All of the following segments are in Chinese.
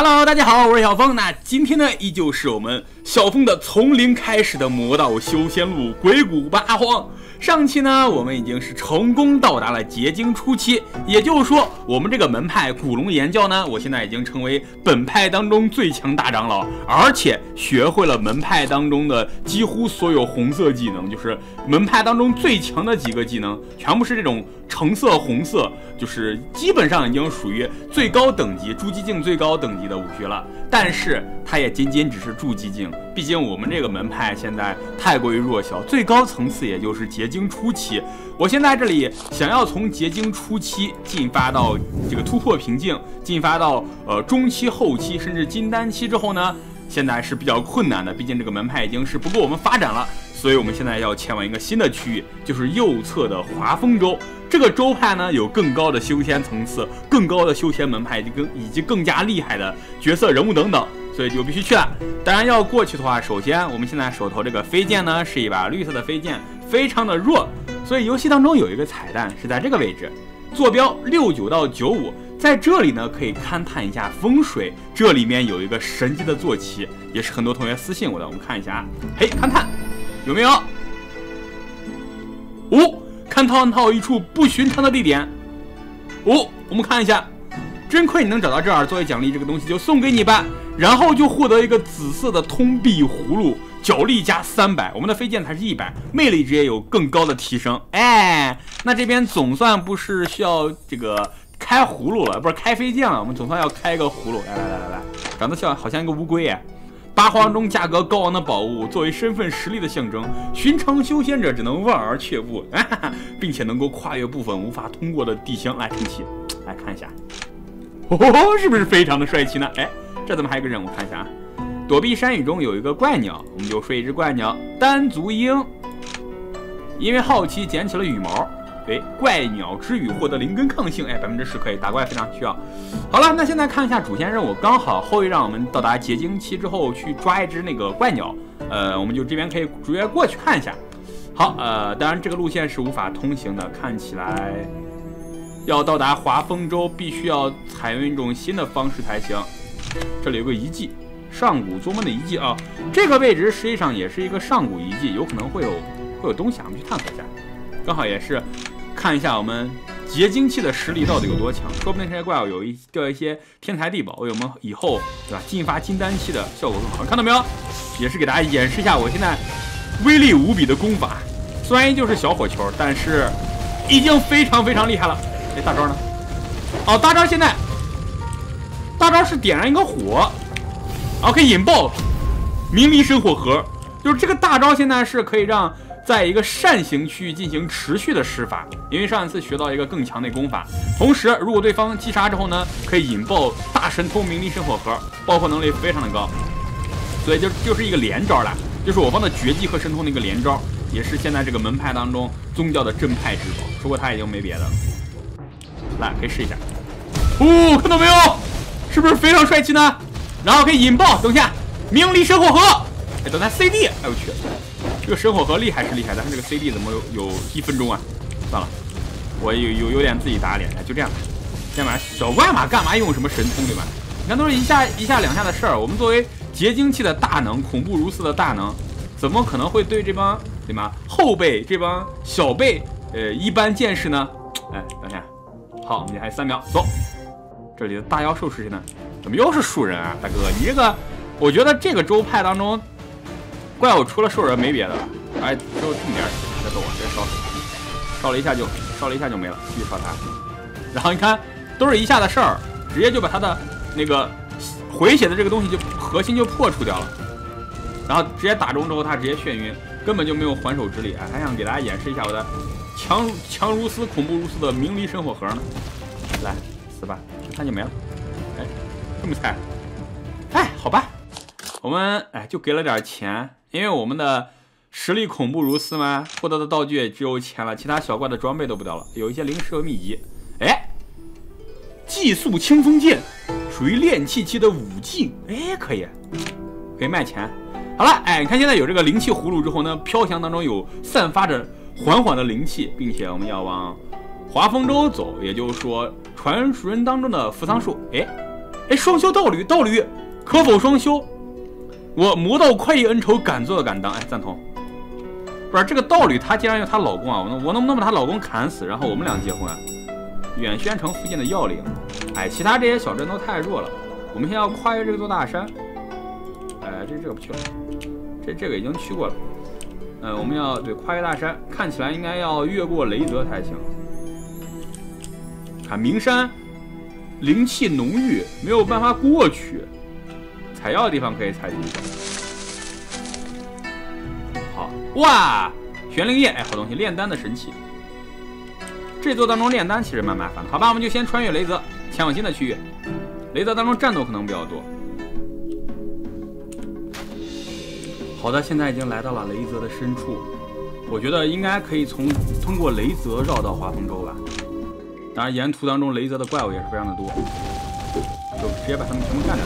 Hello，大家好，我是小峰。那今天呢，依旧是我们小峰的从零开始的魔道修仙路鬼谷八荒。上期呢，我们已经是成功到达了结晶初期，也就是说，我们这个门派古龙岩教呢，我现在已经成为本派当中最强大长老，而且学会了门派当中的几乎所有红色技能，就是门派当中最强的几个技能，全部是这种橙色、红色，就是基本上已经属于最高等级筑基境最高等级的武学了。但是它也仅仅只是筑基境，毕竟我们这个门派现在太过于弱小，最高层次也就是结晶初期。我现在这里想要从结晶初期进发到这个突破瓶颈，进发到呃中期、后期，甚至金丹期之后呢，现在是比较困难的。毕竟这个门派已经是不够我们发展了，所以我们现在要前往一个新的区域，就是右侧的华丰州。这个州派呢，有更高的修仙层次，更高的修仙门派，以及更以及更加厉害的角色人物等等，所以就必须去了。当然要过去的话，首先我们现在手头这个飞剑呢，是一把绿色的飞剑，非常的弱，所以游戏当中有一个彩蛋是在这个位置，坐标六九到九五，在这里呢可以勘探一下风水，这里面有一个神奇的坐骑，也是很多同学私信我的，我们看一下啊，嘿，勘探有没有？五。勘探到一处不寻常的地点，哦，我们看一下，真亏你能找到这儿，作为奖励，这个东西就送给你吧。然后就获得一个紫色的通臂葫芦，脚力加三百，我们的飞剑才是一百，魅力值也有更高的提升。哎，那这边总算不是需要这个开葫芦了，不是开飞剑了，我们总算要开一个葫芦。来来来来来，长得像好像一个乌龟耶。八荒中价格高昂的宝物，作为身份实力的象征，寻常修仙者只能望而却步，并且能够跨越部分无法通过的地形。来，神奇，来看一下，哦，是不是非常的帅气呢？哎，这怎么还有个任务？看一下啊，躲避山雨中有一个怪鸟，我们就睡一只怪鸟，单足鹰，因为好奇捡起了羽毛。哎，怪鸟之羽获得灵根抗性，哎，百分之十可以打怪，非常需要。好了，那现在看一下主线任务，刚好后羿让我们到达结晶期之后去抓一只那个怪鸟，呃，我们就这边可以直接过去看一下。好，呃，当然这个路线是无法通行的，看起来要到达华丰州必须要采用一种新的方式才行。这里有个遗迹，上古宗门的遗迹啊，这个位置实际上也是一个上古遗迹，有可能会有会有东西，我们去探索一下。刚好也是。看一下我们结晶器的实力到底有多强，说不定这些怪物有一掉一些天才地宝，为我们以后对吧进发金丹期的效果更好。看到没有？也是给大家演示一下我现在威力无比的功法，虽然依旧是小火球，但是已经非常非常厉害了。哎，大招呢？哦，大招现在大招是点燃一个火，然后可以引爆明离神火核，就是这个大招现在是可以让。在一个扇形区域进行持续的施法，因为上一次学到一个更强的功法。同时，如果对方击杀之后呢，可以引爆大神通明离神火核，爆破能力非常的高，所以就就是一个连招了，就是我方的绝技和神通的一个连招，也是现在这个门派当中宗教的正派之宝。除过他已经没别的了，来可以试一下。哦，看到没有？是不是非常帅气呢？然后可以引爆，等一下，明离神火核，哎，等他 CD，哎我去。这个神火核厉害是厉害，但是这个 CD 怎么有有一分钟啊？算了，我有有有点自己打脸，哎就这样吧。先把小怪嘛，干嘛用什么神通对吧？你看都是一下一下两下的事儿。我们作为结晶器的大能，恐怖如斯的大能，怎么可能会对这帮对吗后辈这帮小辈呃一般见识呢？哎，等一下，好，我们还有三秒，走。这里的大妖兽是谁呢？怎么又是树人啊，大哥？你这个，我觉得这个州派当中。怪物除了兽人没别的了，哎，只有这么点血，别逗我，直接烧死，烧了一下就烧了一下就没了，继续烧他。然后你看，都是一下的事儿，直接就把他的那个回血的这个东西就核心就破除掉了，然后直接打中之后他直接眩晕，根本就没有还手之力。哎，还想给大家演示一下我的强强如斯、恐怖如斯的明离神火核呢，来死吧，他就没了。哎，这么菜？哎，好吧，我们哎就给了点钱。因为我们的实力恐怖如斯吗？获得的道具也只有钱了，其他小怪的装备都不掉了，有一些灵石和秘籍。哎，寄宿清风剑，属于炼气期的武器。哎，可以，可以卖钱。好了，哎，你看现在有这个灵气葫芦之后呢，飘翔当中有散发着缓缓的灵气，并且我们要往华丰州走，也就是说传说人当中的扶桑树。哎，哎，双修道侣，道侣可否双修？我魔道快意恩仇，敢做敢当。哎，赞同。不是这个道侣，她既然有她老公啊，我能我能不能把她老公砍死，然后我们俩结婚？啊远宣城附近的要领。哎，其他这些小镇都太弱了，我们先要跨越这座大山。哎，这这个不去了，这这个已经去过了。嗯，我们要对跨越大山，看起来应该要越过雷泽才行。看名山，灵气浓郁，没有办法过去。采药的地方可以采集一下。好哇，玄灵液，哎，好东西，炼丹的神器。这座当中炼丹其实蛮麻烦的，好吧，我们就先穿越雷泽，前往新的区域。雷泽当中战斗可能比较多。好的，现在已经来到了雷泽的深处，我觉得应该可以从通过雷泽绕到华丰州吧。当然，沿途当中雷泽的怪物也是非常的多，就直接把他们全部干掉。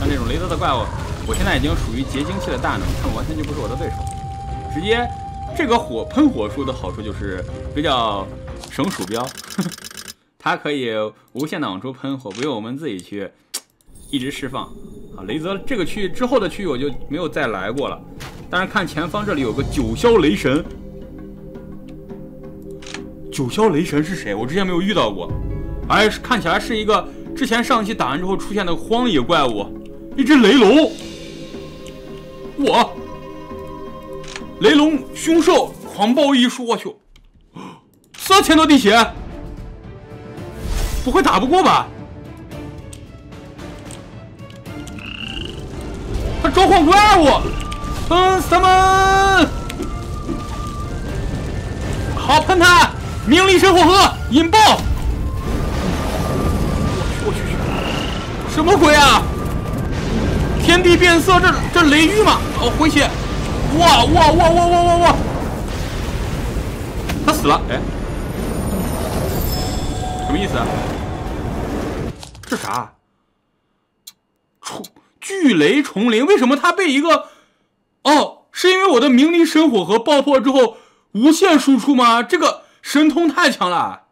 像这种雷泽的怪物，我现在已经属于结晶器的大能，他们完全就不是我的对手。直接，这个火喷火术的好处就是比较省鼠标。它可以无限的往出喷火，不用我们自己去一直释放。啊，雷泽这个区域之后的区域我就没有再来过了。但是看前方这里有个九霄雷神，九霄雷神是谁？我之前没有遇到过。哎，看起来是一个之前上期打完之后出现的荒野怪物，一只雷龙。我，雷龙凶兽狂暴一术，我去，三千多滴血。不会打不过吧？他召唤怪物，喷他们！好喷他！名利神火核引爆！我去我去！什么鬼啊？天地变色，这这雷域吗？哦，回血！哇哇哇哇哇哇哇！他死了！哎，什么意思啊？这啥？重巨雷重灵？为什么他被一个？哦，是因为我的明离神火核爆破之后无限输出吗？这个神通太强了！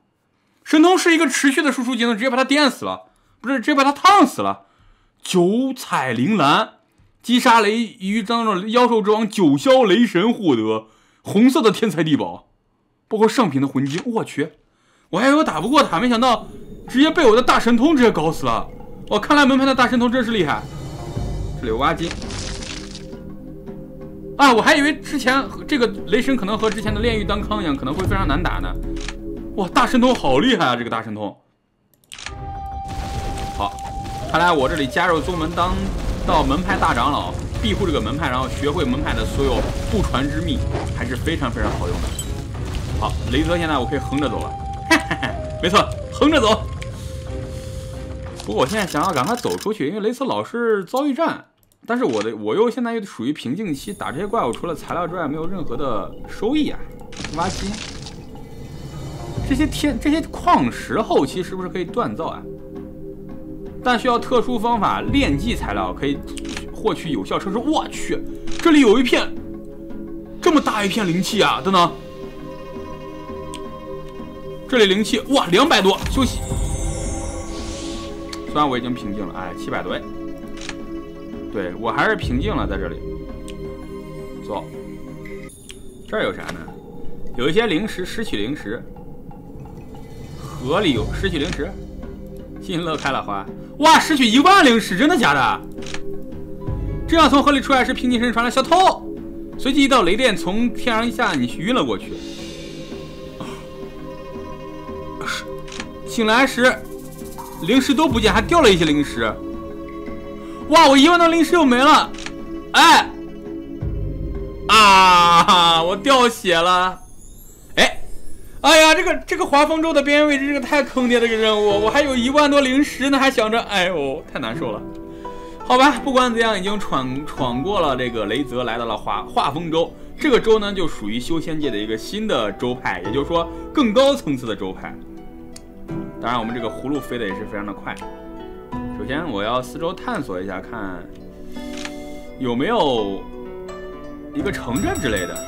神通是一个持续的输出技能，直接把他电死了，不是直接把他烫死了。九彩铃兰击杀雷于当中妖兽之王九霄雷神获得红色的天才地宝，包括上品的魂金。我去，我还以为打不过他，没想到。直接被我的大神通直接搞死了！我看来门派的大神通真是厉害。这里有挖金啊！我还以为之前这个雷神可能和之前的炼狱当康一样，可能会非常难打呢。哇，大神通好厉害啊！这个大神通。好，看来我这里加入宗门当到门派大长老，庇护这个门派，然后学会门派的所有不传之秘，还是非常非常好用的。好，雷泽现在我可以横着走了。哈 哈没错，横着走。不过我现在想要赶快走出去，因为雷泽老是遭遇战，但是我的我又现在又属于瓶颈期，打这些怪物除了材料之外没有任何的收益啊！挖金，这些天这些矿石后期是不是可以锻造啊？但需要特殊方法炼技材料可以获取有效车身。我去，这里有一片这么大一片灵气啊！等等，这里灵气哇两百多，休息。虽然我已经平静了，哎，七百多，对我还是平静了，在这里。走，这儿有啥呢？有一些零食，拾取零食。河里有拾取灵石，心乐开了花。哇，拾取一万零食，真的假的？这样从河里出来时，平静声传来：“小偷！”随即一道雷电从天上一下，你晕了过去。醒来时。零食都不见，还掉了一些零食。哇，我一万多灵石又没了！哎，啊，我掉血了！哎，哎呀，这个这个华丰州的边缘位置，这个太坑爹！这个任务，我还有一万多灵石呢，还想着，哎呦，太难受了。好吧，不管怎样，已经闯闯过了这个雷泽，来到了华华丰州。这个州呢，就属于修仙界的一个新的州派，也就是说，更高层次的州派。当然，我们这个葫芦飞的也是非常的快。首先，我要四周探索一下，看有没有一个城镇之类的。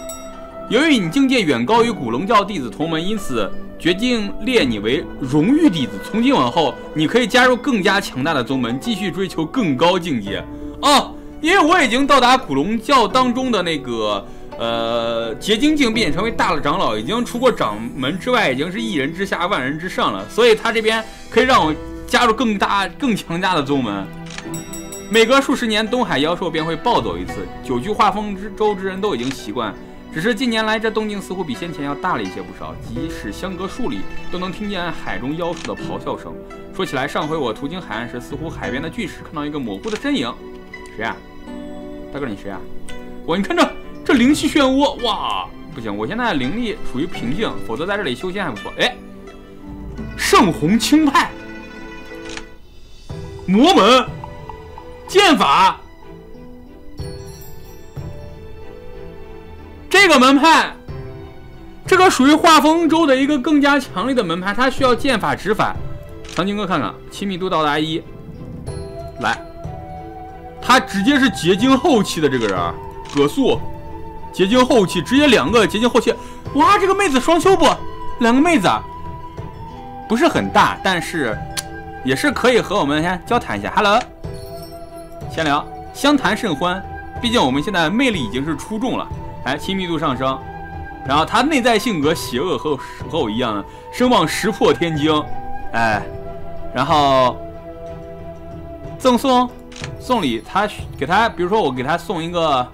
由于你境界远高于古龙教弟子同门，因此决定列你为荣誉弟子。从今往后，你可以加入更加强大的宗门，继续追求更高境界。哦，因为我已经到达古龙教当中的那个呃结晶境，并成为大的长老，已经除过掌门之外，已经是一人之下万人之上了。所以他这边可以让我加入更大更强大的宗门。每隔数十年，东海妖兽便会暴走一次。久居画风之州之人都已经习惯，只是近年来这动静似乎比先前要大了一些不少。即使相隔数里，都能听见海中妖兽的咆哮声。说起来，上回我途经海岸时，似乎海边的巨石看到一个模糊的身影。谁啊？大哥，你谁啊？哇，你看这这灵气漩涡，哇，不行，我现在灵力属于平静，否则在这里修仙还不错。哎，圣红青派，魔门。剑法，这个门派，这个属于画风州的一个更加强烈的门派，它需要剑法指法。长青哥，看看亲密度到达一，来，他直接是结晶后期的这个人，葛素，结晶后期，直接两个结晶后期，哇，这个妹子双修不？两个妹子，不是很大，但是也是可以和我们先交谈一下。Hello。闲聊，相谈甚欢。毕竟我们现在魅力已经是出众了，哎，亲密度上升。然后他内在性格邪恶，和和我一样的，声望石破天惊，哎。然后赠送送礼，他给他，比如说我给他送一个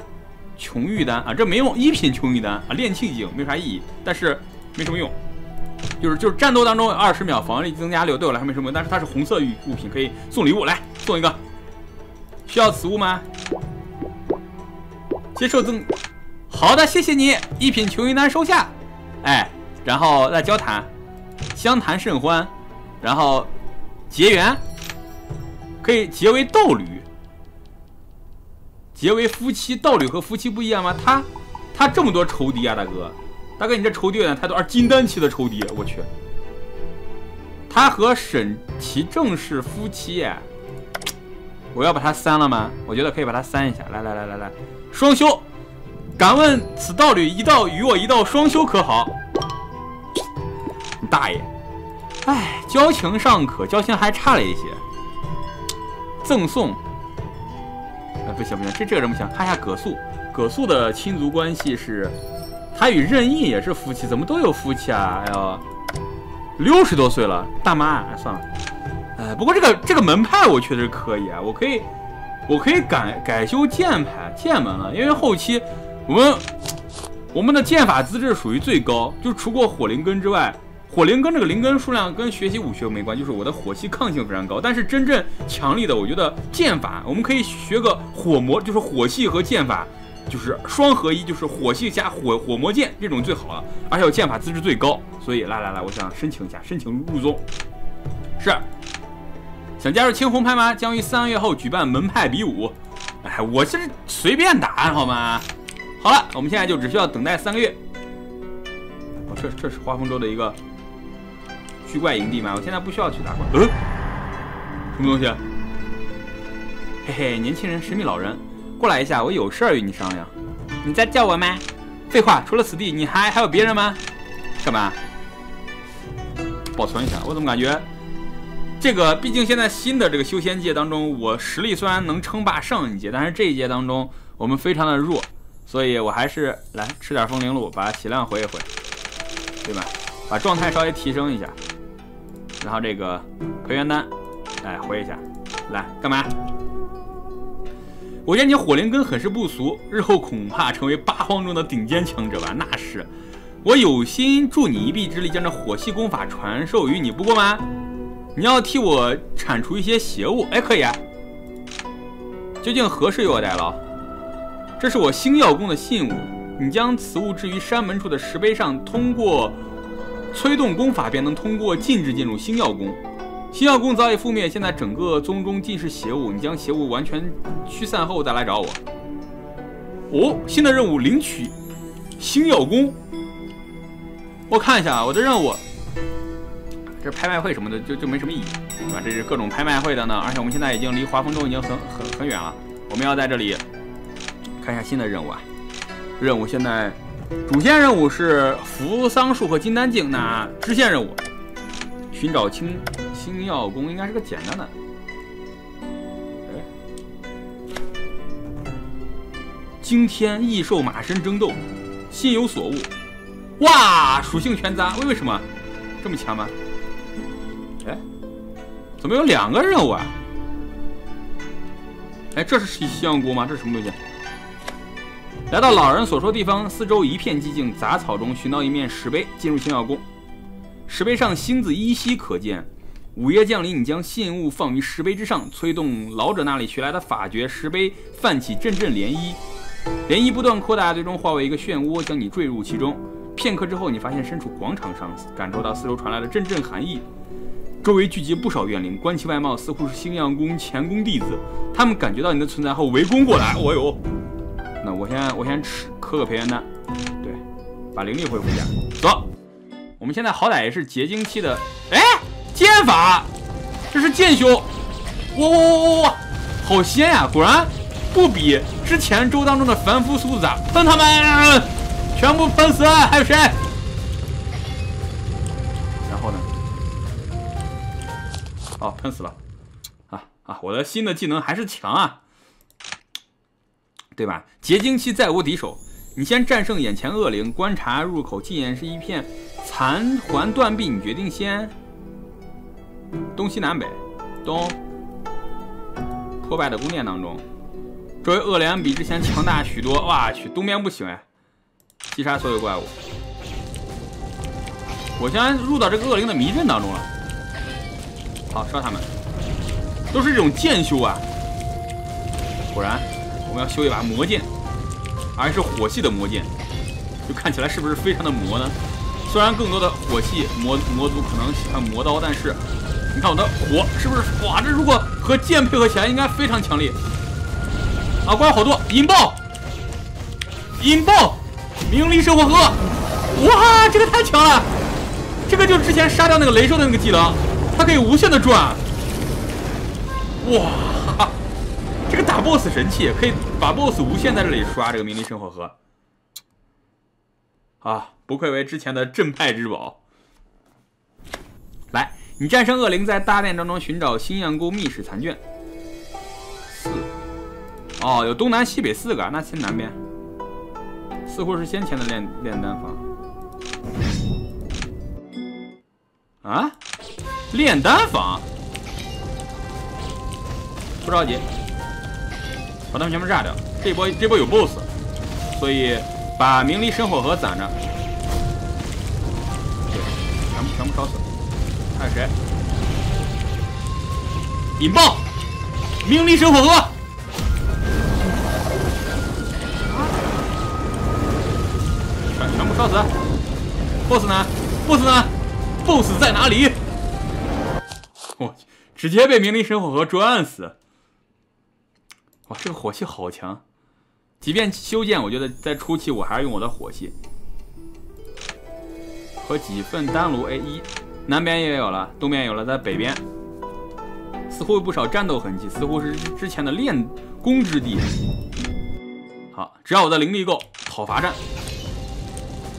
琼玉丹啊，这没用，一品琼玉丹啊，炼气境没啥意义，但是没什么用。就是就是战斗当中二十秒防御力增加六，对我来说没什么，但是它是红色物物品，可以送礼物，来送一个。需要此物吗？接受赠，好的，谢谢你，一品琼云丹收下。哎，然后再交谈，相谈甚欢，然后结缘，可以结为道侣，结为夫妻。道侣和夫妻不一样吗？他他这么多仇敌啊，大哥，大哥你这仇敌有点太多，而金丹期的仇敌，我去，他和沈其正是夫妻。我要把他删了吗？我觉得可以把他删一下。来来来来来，双修，敢问此道侣一道与我一道双修可好？你大爷！哎，交情尚可，交情还差了一些。赠送，哎不行不行，这这个人不行。看一下葛素，葛素的亲族关系是，他与任意也是夫妻，怎么都有夫妻啊？哎呦，六十多岁了，大妈，哎算了。哎，不过这个这个门派我确实可以啊，我可以，我可以改改修剑派剑门了，因为后期我们我们的剑法资质属于最高，就除过火灵根之外，火灵根这个灵根数量跟学习武学没关，就是我的火系抗性非常高。但是真正强力的，我觉得剑法我们可以学个火魔，就是火系和剑法就是双合一，就是火系加火火魔剑这种最好了，而且我剑法资质最高，所以来来来，我想申请一下，申请入宗，是。想加入青红派吗？将于三个月后举办门派比武。哎，我这是随便打好吗？好了，我们现在就只需要等待三个月。哦，这这是花风州的一个巨怪营地吗？我现在不需要去打怪。嗯？什么东西？嘿嘿，年轻人，神秘老人，过来一下，我有事儿与你商量。你在叫我吗？废话，除了此地，你还还有别人吗？干嘛？保存一下，我怎么感觉？这个毕竟现在新的这个修仙界当中，我实力虽然能称霸上一届，但是这一届当中我们非常的弱，所以我还是来吃点风铃露，把血量回一回，对吧？把状态稍微提升一下，然后这个培元丹，哎，回一下，来干嘛？我见你火灵根很是不俗，日后恐怕成为八荒中的顶尖强者吧？那是，我有心助你一臂之力，将这火系功法传授于你，不过吗？你要替我铲除一些邪物，哎，可以啊。究竟何事由我代劳？这是我星耀宫的信物，你将此物置于山门处的石碑上，通过催动功法，便能通过禁制进入星耀宫。星耀宫早已覆灭，现在整个宗中尽是邪物，你将邪物完全驱散后再来找我。哦，新的任务领取星耀宫。我看一下啊我的任务。这拍卖会什么的就就没什么意义，对吧？这是各种拍卖会的呢，而且我们现在已经离华丰州已经很很很远了。我们要在这里看一下新的任务啊。任务现在主线任务是扶桑树和金丹镜，那支线任务寻找青星耀宫应该是个简单的。惊天异兽马身争斗，心有所悟。哇，属性全砸，为为什么这么强吗？哎，怎么有两个任务啊？哎，这是西西洋国吗？这是什么东西？来到老人所说地方，四周一片寂静，杂草中寻到一面石碑，进入星耀宫。石碑上星字依稀可见。午夜降临，你将信物放于石碑之上，催动老者那里学来的法诀，石碑泛起阵阵涟漪。涟漪不断扩大，最终化为一个漩涡，将你坠入其中。片刻之后，你发现身处广场上，感受到四周传来的阵阵寒意。周围聚集不少怨灵，观其外貌，似乎是星耀宫前宫弟子。他们感觉到你的存在后，围攻过来。哦呦！那我先我先吃磕个培元丹，对，把灵力恢复一下。走，我们现在好歹也是结晶期的。哎，剑法，这是剑修。哇哇哇哇哇，好仙呀！果然不比之前周当中的凡夫俗子啊！喷他们，全部喷死！还有谁？然后呢哦，喷死了！啊啊，我的新的技能还是强啊，对吧？结晶期再无敌手，你先战胜眼前恶灵，观察入口，竟然是一片残垣断壁。你决定先东西南北，东破败的宫殿当中，周围恶灵比之前强大许多。哇去，东边不行哎，击杀所有怪物。我先入到这个恶灵的迷阵当中了。好，烧他们，都是这种剑修啊！果然，我们要修一把魔剑，而是火系的魔剑，就看起来是不是非常的魔呢？虽然更多的火系魔魔族可能喜欢魔刀，但是你看我的火是不是？哇，这如果和剑配合起来，应该非常强烈啊！怪好多，引爆，引爆，明离生火河！哇，这个太强了！这个就是之前杀掉那个雷兽的那个技能。它可以无限的转，哇！这个打 BOSS 神器，可以把 BOSS 无限在这里刷。这个明离生火盒，啊，不愧为之前的镇派之宝。来，你战胜恶灵，在大殿当中寻找新阳宫秘史残卷。四，哦，有东南西北四个，那先南边，似乎是先前的炼炼丹房。啊？炼丹房，不着急，把他们全部炸掉。这波这波有 BOSS，所以把明离神火河攒着。全部全部烧死。还有谁？引爆！明离神火河，全全部烧死。BOSS 呢？BOSS 呢？BOSS 在哪里？我去，直接被明离神火河转死！这个火系好强！即便修建，我觉得在初期我还是用我的火系。和几份丹炉 A 一，南边也有了，东边有了，在北边似乎有不少战斗痕迹，似乎是之前的练功之地。好，只要我的灵力够，讨伐战。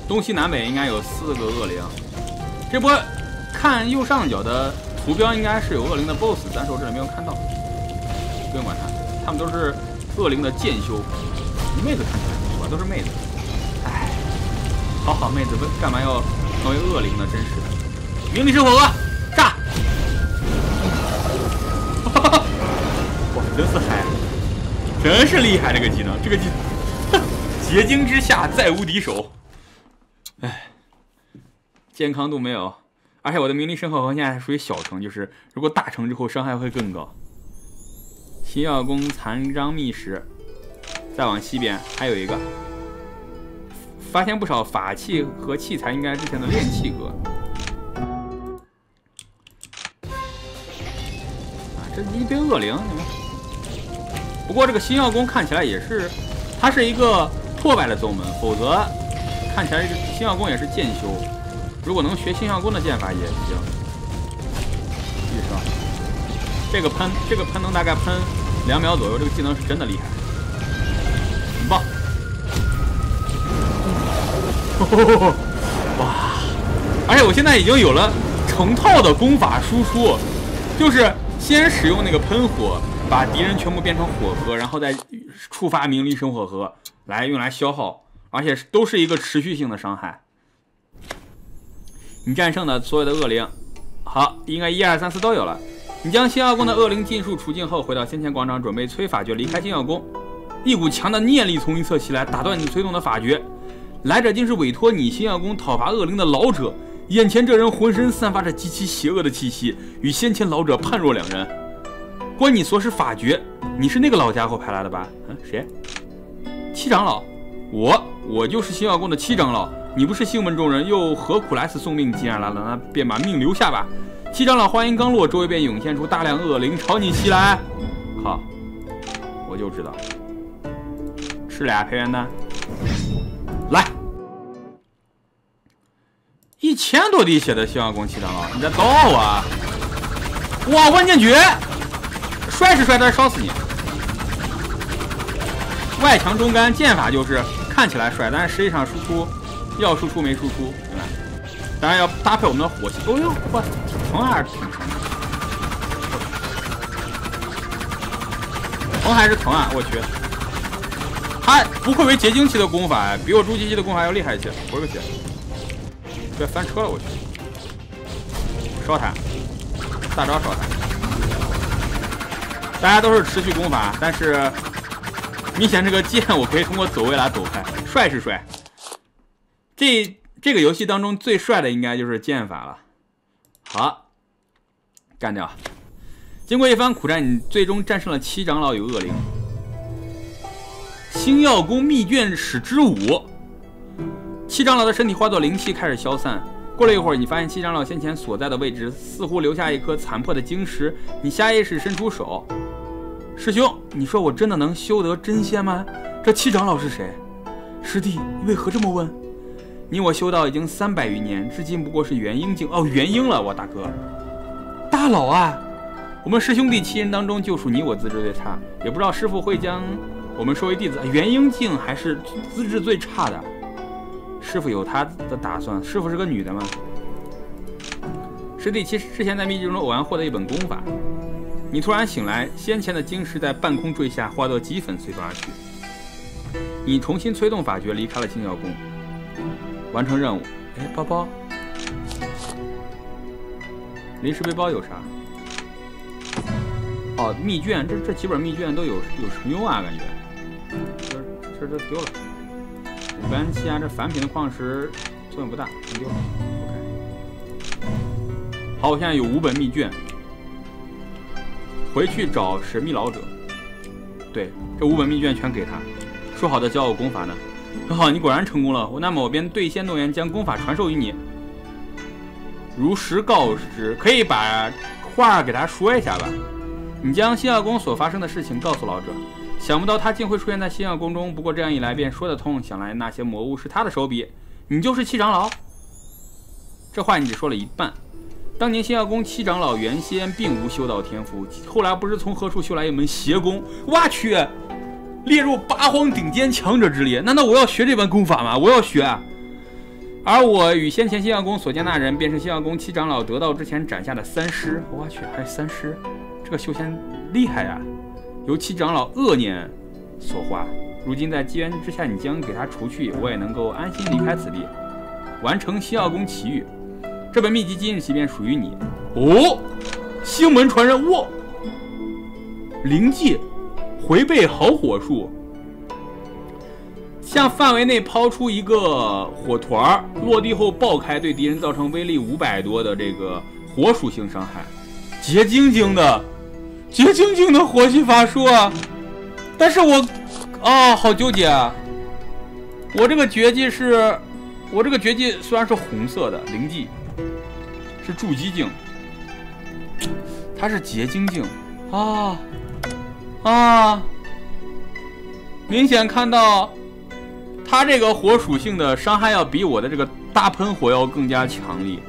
东西南北应该有四个恶灵。这波看右上角的。图标应该是有恶灵的 BOSS，但是我这里没有看到，不用管他，他们都是恶灵的剑修。妹子看起来不错，都是妹子。哎，好好妹子，为干嘛要成为恶灵呢？真是的。明离生火河，炸！哈哈！哇，真是嗨，真是厉害这个技能，这个技，结晶之下再无敌手。哎，健康度没有。而且我的名利生火河现在还属于小成，就是如果大成之后伤害会更高。星耀宫残章秘石，再往西边还有一个，发现不少法器和器材，应该之前的炼器阁。啊，这一堆恶灵，你们。不过这个星耀宫看起来也是，它是一个破败的宗门，否则看起来星耀宫也是剑修。如果能学星耀宫的剑法也行。继续烧，这个喷，这个喷能大概喷两秒左右，这个技能是真的厉害，很棒。哇！而且我现在已经有了成套的功法输出，就是先使用那个喷火，把敌人全部变成火核，然后再触发明离神火核来用来消耗，而且都是一个持续性的伤害。你战胜的所有的恶灵，好，应该一二三四都有了。你将星耀宫的恶灵尽数除尽后，回到先前广场，准备催法诀离开星耀宫。一股强的念力从一侧袭来，打断你催动的法诀。来者竟是委托你星耀宫讨伐恶灵的老者。眼前这人浑身散发着极其邪恶的气息，与先前老者判若两人。关你所使法诀，你是那个老家伙派来的吧？嗯，谁？七长老，我，我就是星耀宫的七长老。你不是星门中人，又何苦来此送命？既然来了，那便把命留下吧。七长老话音刚落，周围便涌现出大量恶灵朝你袭来。靠，我就知道。吃俩培元丹，来，一千多滴血的星耀宫七长老，你在逗我？哇，万剑诀，帅是帅，但是烧死你。外强中干，剑法就是看起来帅，但是实际上输出要输出没输出，当然要搭配我们的火系。哦呦，我疼还是挺疼的，疼还是疼啊！我去。他不愧为结晶期的功法，比我筑基期的功法要厉害一些。回个血，别翻车了，我去！烧他，大招烧他。大家都是持续功法，但是明显这个剑我可以通过走位来躲开，帅是帅。这这个游戏当中最帅的应该就是剑法了。好，干掉。经过一番苦战，你最终战胜了七长老与恶灵。星耀宫秘卷史之五，七长老的身体化作灵气开始消散。过了一会儿，你发现七长老先前所在的位置似乎留下一颗残破的晶石。你下意识伸出手，师兄，你说我真的能修得真仙吗？这七长老是谁？师弟，你为何这么问？你我修道已经三百余年，至今不过是元婴境哦，元婴了，我大哥，大佬啊！我们师兄弟七人当中，就属你我资质最差，也不知道师傅会将。我们说为弟子，元婴境还是资质最差的。师傅有他的打算。师傅是个女的吗？师弟，其实之前在秘境中偶然获得一本功法。你突然醒来，先前的晶石在半空坠下，化作齑粉随风而去。你重新催动法诀，离开了青瑶宫，完成任务。哎，包包，临时背包有啥？哦，密卷，这这几本密卷都有有什么用啊？感觉。这这丢了，五元气啊！这返品的矿石作用不大，丢了。OK，好，我现在有五本密卷，回去找神秘老者。对，这五本密卷全给他，说好的教我功法呢？很好，你果然成功了。我那么我便兑现诺言，将功法传授于你。如实告知，可以把话给他说一下吧。你将星耀宫所发生的事情告诉老者。想不到他竟会出现在星耀宫中，不过这样一来便说得通。想来那些魔物是他的手笔，你就是七长老。这话你只说了一半。当年星耀宫七长老原先并无修道天赋，后来不知从何处修来一门邪功。我去，列入八荒顶尖强者之列。难道我要学这门功法吗？我要学。而我与先前星耀宫所见那人，便是星耀宫七长老得道之前斩下的三尸。我去，还是三尸，这个修仙厉害呀！由七长老恶念所化，如今在机缘之下，你将给他除去，我也能够安心离开此地，完成西奥宫奇遇。这本秘籍今日起便属于你。哦，星门传人，哇！灵技，回背好火术，向范围内抛出一个火团，落地后爆开，对敌人造成威力五百多的这个火属性伤害，结晶晶的。结晶晶的火系法术啊！但是我，啊，好纠结啊！我这个绝技是，我这个绝技虽然是红色的灵技，是筑基境，它是结晶境啊啊！明显看到，它这个火属性的伤害要比我的这个大喷火要更加强力，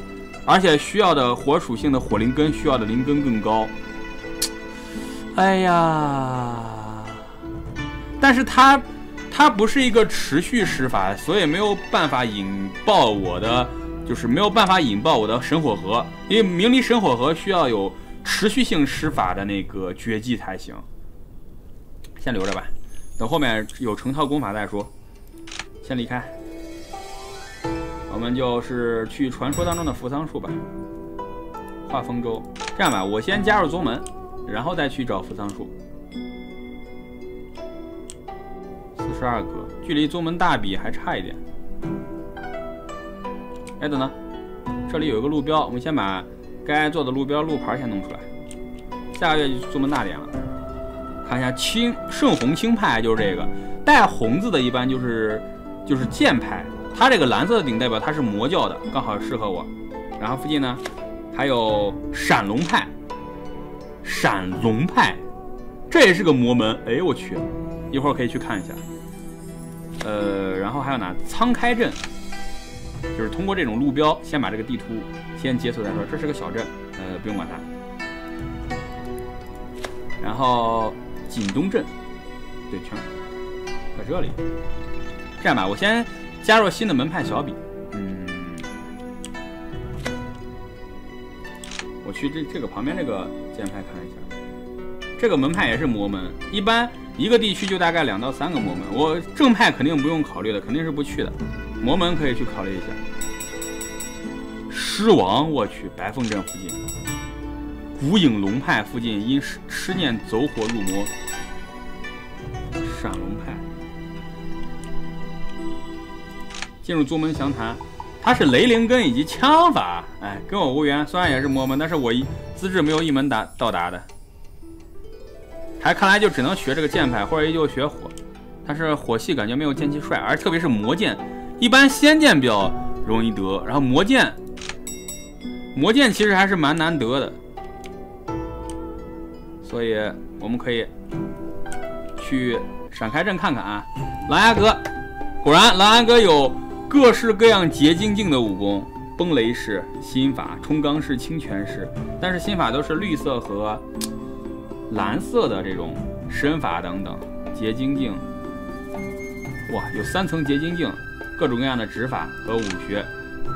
而且需要的火属性的火灵根需要的灵根更高。哎呀，但是他它不是一个持续施法，所以没有办法引爆我的，就是没有办法引爆我的神火核，因为明离神火核需要有持续性施法的那个绝技才行。先留着吧，等后面有成套功法再说。先离开，我们就是去传说当中的扶桑树吧。画风舟，这样吧，我先加入宗门，然后再去找扶桑树。四十二格，距离宗门大比还差一点。哎，等等，这里有一个路标，我们先把该做的路标路牌先弄出来。下个月就宗门大典了，看一下青圣红青派就是这个带红字的，一般就是就是剑派。它这个蓝色的顶代表它是魔教的，刚好适合我。然后附近呢？还有闪龙派，闪龙派，这也是个魔门。哎呦，我去，一会儿可以去看一下。呃，然后还有哪？苍开镇，就是通过这种路标，先把这个地图先解锁再说。这是个小镇，呃，不用管它。然后锦东镇，对，全在这里。这样吧，我先加入新的门派小比。嗯，我去这这个旁边这个剑派看一下，这个门派也是魔门，一般一个地区就大概两到三个魔门。我正派肯定不用考虑的，肯定是不去的。魔门可以去考虑一下。狮王，我去，白凤镇附近，古影龙派附近因痴痴念走火入魔，闪龙派，进入宗门详谈。他是雷灵根以及枪法，哎，跟我无缘。虽然也是魔门，但是我资质没有一门达到达的，还看来就只能学这个剑派，或者就学火。但是火系感觉没有剑气帅，而特别是魔剑，一般仙剑比较容易得，然后魔剑，魔剑其实还是蛮难得的。所以我们可以去闪开镇看看啊，狼牙阁，果然狼牙阁有。各式各样结晶境的武功，崩雷式、心法、冲钢式、清泉式，但是心法都是绿色和蓝色的这种身法等等结晶境。哇，有三层结晶境，各种各样的指法和武学。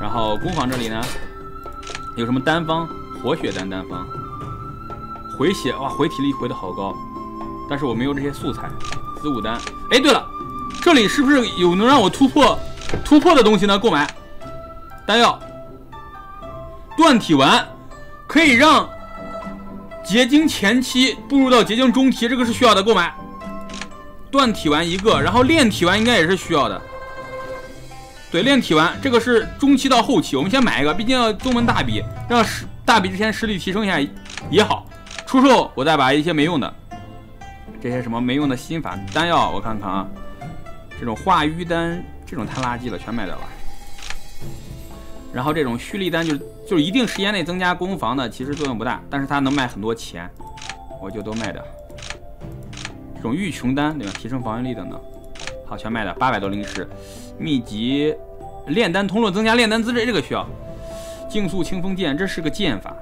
然后攻防这里呢，有什么单方活血丹单方，回血哇，回体力回的好高。但是我没有这些素材，子午丹。哎，对了，这里是不是有能让我突破？突破的东西呢？购买丹药、断体丸，可以让结晶前期步入到结晶中期，这个是需要的。购买断体丸一个，然后炼体丸应该也是需要的。对，炼体丸这个是中期到后期，我们先买一个，毕竟要宗门大比，让实大比之前实力提升一下也好。出售我再把一些没用的这些什么没用的心法丹药，我看看啊，这种化瘀丹。这种太垃圾了，全卖掉了。然后这种蓄力丹就是就是一定时间内增加攻防的，其实作用不大，但是它能卖很多钱，我就都卖掉。这种御穷丹对吧？提升防御力等等，好，全卖掉，八百多灵石。秘籍炼丹通路增加炼丹资质，这个需要。竞速清风剑，这是个剑法，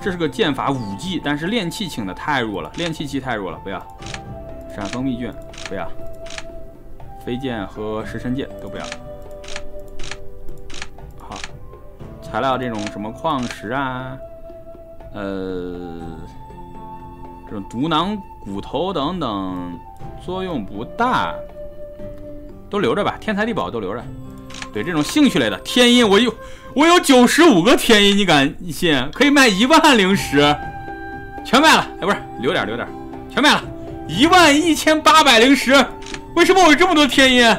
这是个剑法武技，但是炼气请的太弱了，炼气期太弱了，不要。闪风秘卷，不要。飞剑和食神剑都不要。好，材料这种什么矿石啊，呃，这种毒囊骨头等等作用不大，都留着吧。天才地宝都留着。对这种兴趣类的天音，我有我有九十五个天音，你敢信？可以卖一万灵石，全卖了。哎，不是，留点留点，全卖了，一万一千八百灵石。为什么我有这么多天音？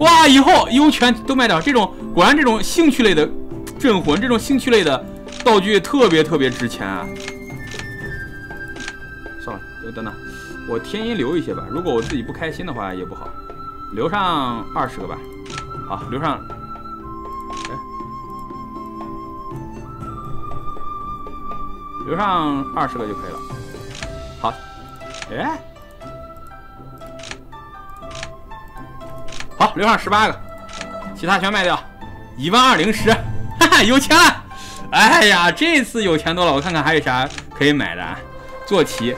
哇！以后优全都卖掉。这种果然，这种兴趣类的镇魂，这种兴趣类的道具特别特别值钱啊！算了，等等，我天音留一些吧。如果我自己不开心的话也不好，留上二十个吧。好，留上。留上二十个就可以了。好，哎。好，留上十八个，其他全卖掉，一万二零十，哈哈，有钱了！哎呀，这次有钱多了，我看看还有啥可以买的。坐骑，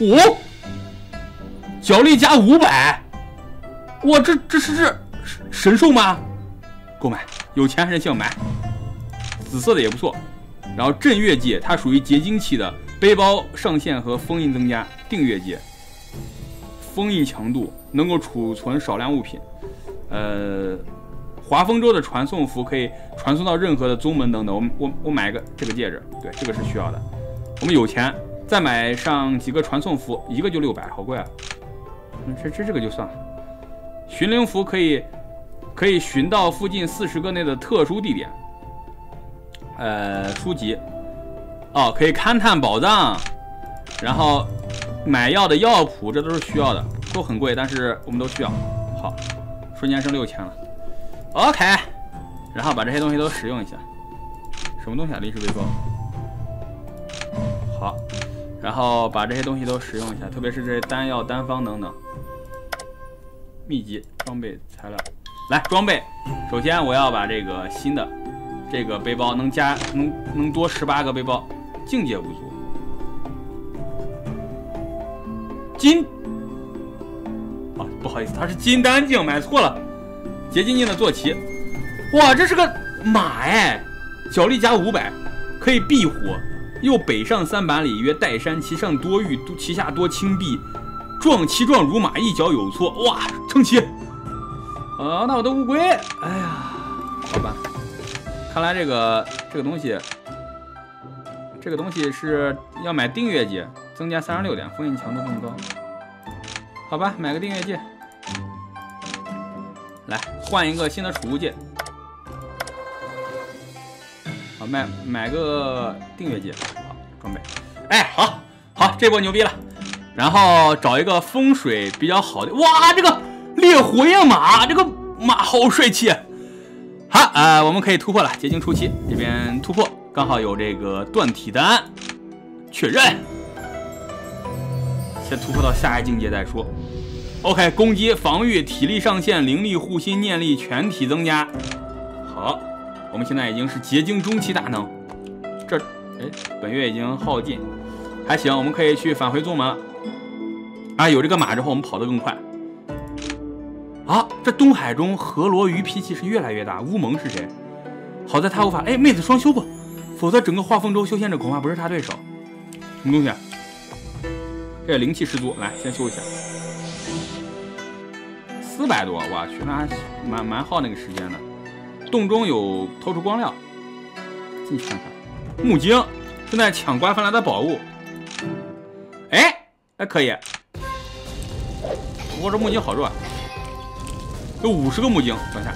五，脚力加五百，哇，这这是这神兽吗？购买，有钱任性买。紫色的也不错。然后镇月戒，它属于结晶期的背包上限和封印增加。定月戒，封印强度能够储存少量物品。呃，华丰州的传送符可以传送到任何的宗门等等。我我我买个这个戒指，对，这个是需要的。我们有钱，再买上几个传送符，一个就六百，好贵啊。嗯，这这这个就算了。寻灵符可以可以寻到附近四十个内的特殊地点。呃，书籍，哦，可以勘探宝藏，然后买药的药谱，这都是需要的，都很贵，但是我们都需要。好，瞬间剩六千了。OK，然后把这些东西都使用一下。什么东西啊？临时背包。好，然后把这些东西都使用一下，特别是这些丹药、丹方等等。秘籍、装备、材料，来装备。首先我要把这个新的。这个背包能加能能多十八个背包，境界不足。金啊，不好意思，它是金丹境，买错了。结晶镜的坐骑，哇，这是个马哎，脚力加五百，可以避火。又北上三百里，曰岱山，其上多玉，其下多青碧，壮其壮如马，一脚有错。哇，称奇。啊，那我的乌龟，哎呀，看来这个这个东西，这个东西是要买订阅戒，增加三十六点，封印强度更高。好吧，买个订阅戒，来换一个新的储物戒。好，买买个订阅戒，好装备。哎，好，好，这波牛逼了。然后找一个风水比较好的，哇，这个烈火焰马，这个马好帅气。好，呃，我们可以突破了。结晶初期这边突破，刚好有这个断体丹，确认。先突破到下一境界再说。OK，攻击、防御、体力上限、灵力、护心、念力全体增加。好，我们现在已经是结晶中期大能。这，哎，本月已经耗尽，还行，我们可以去返回宗门了。啊，有这个马之后，我们跑得更快。啊，这东海中河罗鱼脾气是越来越大。乌蒙是谁？好在他无法哎，妹子双修不？否则整个画风州修仙者恐怕不是他对手。什么东西？这灵气十足，来先修一下。四百多，我去，那还蛮蛮耗那个时间的。洞中有透出光亮，进去看看。木精正在抢官方来的宝物。哎，还可以。不过这木精好弱。啊有五十个木精，等一下，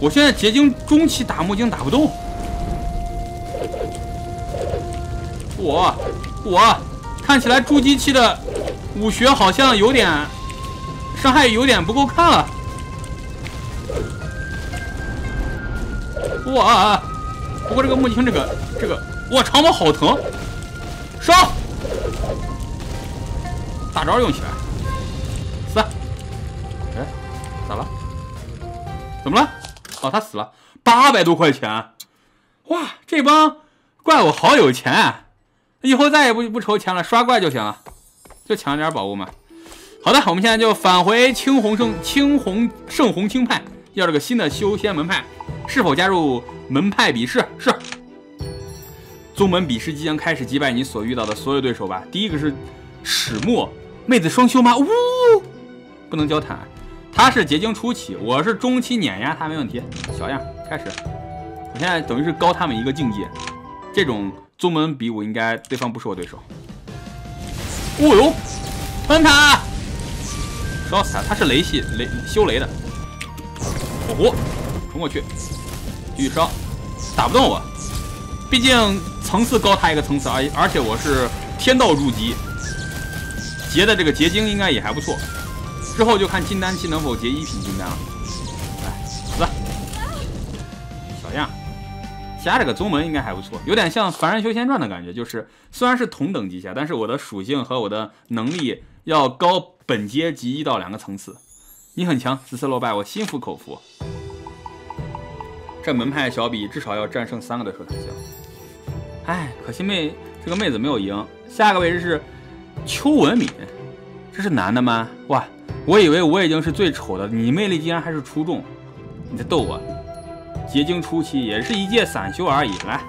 我现在结晶中期打木精打不动。我我看起来筑基期的武学好像有点伤害，有点不够看了。哇！不过这个木精这个这个，哇，长矛好疼！上！大招用起来。怎么了？哦，他死了，八百多块钱，哇，这帮怪物好有钱啊，以后再也不不愁钱了，刷怪就行了，就抢点宝物嘛。好的，我们现在就返回青红圣青红圣红青派，要这个新的修仙门派，是否加入门派比试？是。宗门比试即将开始，击败你所遇到的所有对手吧。第一个是始末妹子双修吗？呜，不能交谈。他是结晶初期，我是中期碾压他没问题。小样，开始。我现在等于是高他们一个境界。这种宗门比武，应该对方不是我对手。哦呦，喷他，烧死他！他是雷系雷修雷的。火狐冲过去，继续烧，打不动我。毕竟层次高他一个层次，而而且我是天道筑基，结的这个结晶应该也还不错。之后就看金丹期能否结一品金丹了。来，死！小样，加这个宗门应该还不错，有点像《凡人修仙传》的感觉，就是虽然是同等级下，但是我的属性和我的能力要高本阶级一到两个层次。你很强，此次落败我心服口服。这门派小比至少要战胜三个对手才行。哎，可惜妹这个妹子没有赢。下个位置是邱文敏，这是男的吗？哇！我以为我已经是最丑的，你魅力竟然还是出众，你在逗我？结晶初期也是一介散修而已，来，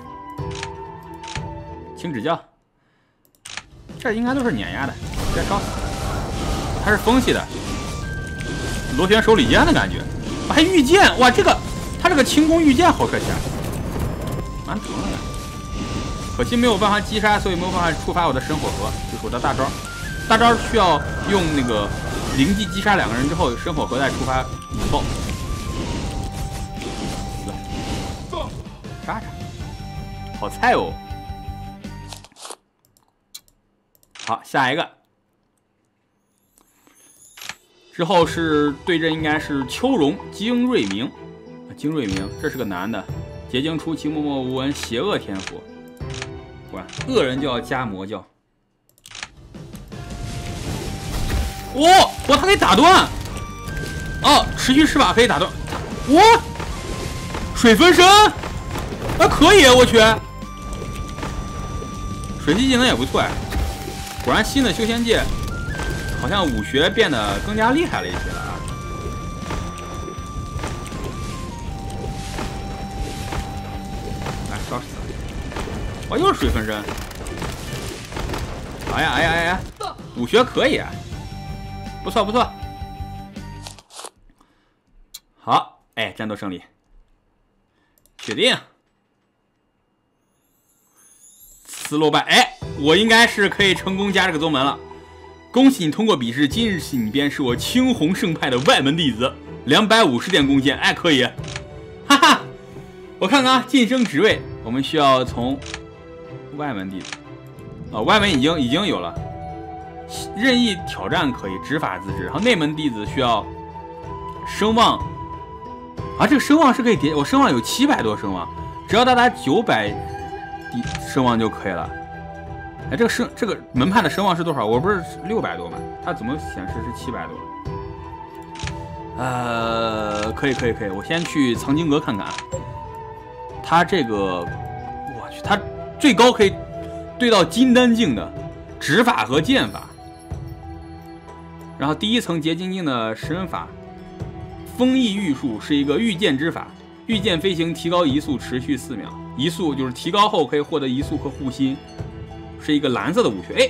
请指教。这应该都是碾压的，该烧死。他是风系的，螺旋手里剑的感觉，还御剑，哇，这个他这个轻功御剑好帅气啊，蛮疼的。可惜没有办法击杀，所以没有办法触发我的神火核，就是我的大招。大招需要用那个灵技击杀两个人之后，神火核再触发引爆。杀杀，好菜哦！好，下一个，之后是对阵，应该是秋荣精锐明。精锐明，这是个男的，结晶初期默默无闻，邪恶天赋。管恶人就要加魔教。哦，哇，他可以打断。哦，持续施法可以打断。哇，水分身。啊，可以，我去，水系技能也不错哎，果然新的修仙界，好像武学变得更加厉害了一些了啊！来，烧死了！哇，又是水分身！哎呀哎呀哎呀，武学可以啊，不错不错。好，哎，战斗胜利，确定。斯落败，哎，我应该是可以成功加这个宗门了。恭喜你通过笔试，今日起你便是我青红圣派的外门弟子，两百五十点贡献，哎，可以，哈哈。我看看啊，晋升职位，我们需要从外门弟子，啊，外门已经已经有了，任意挑战可以，执法自治。然后内门弟子需要声望，啊，这个声望是可以叠，我声望有七百多声望，只要到达九百。声望就可以了。哎，这个声这个门派的声望是多少？我不是六百多吗？它怎么显示是七百多？呃，可以可以可以，我先去藏经阁看看。它这个，我去，它最高可以对到金丹境的指法和剑法。然后第一层结晶境的身法，风翼御术是一个御剑之法，御剑飞行提高移速持续四秒。移速就是提高后可以获得移速和护心，是一个蓝色的武学。哎，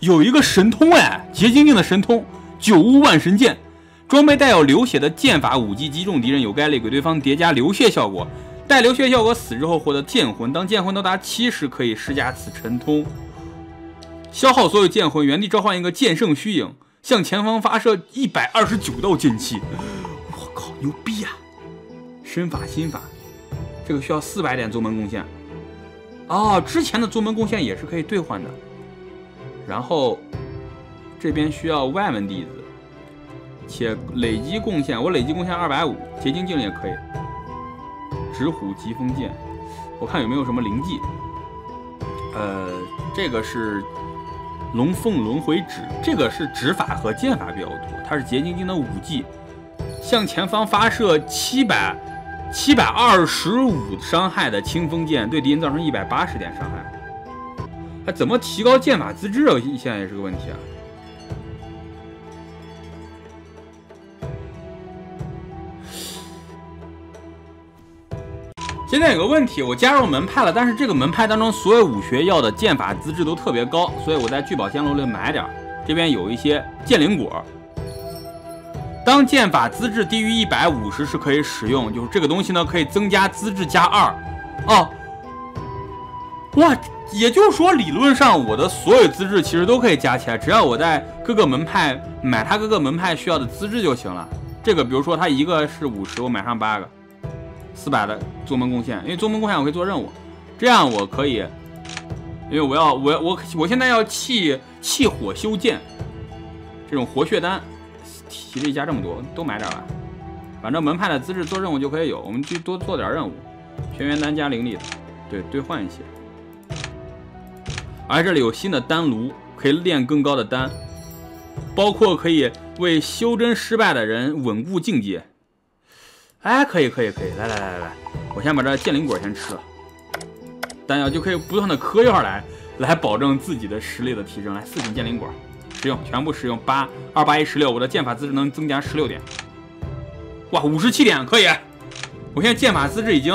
有一个神通哎，结晶境的神通九乌万神剑，装备带有流血的剑法，武技击中敌人有概率给对方叠加流血效果。带流血效果死之后获得剑魂，当剑魂到达七十可以施加此神通。消耗所有剑魂，原地召唤一个剑圣虚影，向前方发射一百二十九道剑气。我靠，牛逼啊！身法心法。这个需要四百点宗门贡献，哦，之前的宗门贡献也是可以兑换的。然后这边需要外门弟子，且累积贡献，我累积贡献二百五，结晶镜也可以。直虎疾风剑，我看有没有什么灵技。呃，这个是龙凤轮回指，这个是指法和剑法比较多，它是结晶晶的武技，向前方发射七百。七百二十五伤害的清风剑对敌人造成一百八十点伤害，还怎么提高剑法资质啊？现在也是个问题啊。现在有个问题，我加入门派了，但是这个门派当中所有武学要的剑法资质都特别高，所以我在聚宝仙楼里买点这边有一些剑灵果。当剑法资质低于一百五十是可以使用，就是这个东西呢可以增加资质加二，哦，哇，也就是说理论上我的所有资质其实都可以加起来，只要我在各个门派买他各个门派需要的资质就行了。这个比如说他一个是五十，我买上八个，四百的宗门贡献，因为宗门贡献我可以做任务，这样我可以，因为我要我我我现在要气气火修剑，这种活血丹。体力加这么多，都买点吧。反正门派的资质做任务就可以有，我们去多做点任务。轩辕丹加灵力的，对，兑换一些。而这里有新的丹炉，可以炼更高的丹，包括可以为修真失败的人稳固境界。哎，可以可以可以，来来来来来，我先把这剑灵果先吃了，丹药就可以不断的嗑药来，来保证自己的实力的提升。来，四品剑灵果。使用，全部使用。八二八一十六，我的剑法资质能增加十六点。哇，五十七点可以。我现在剑法资质已经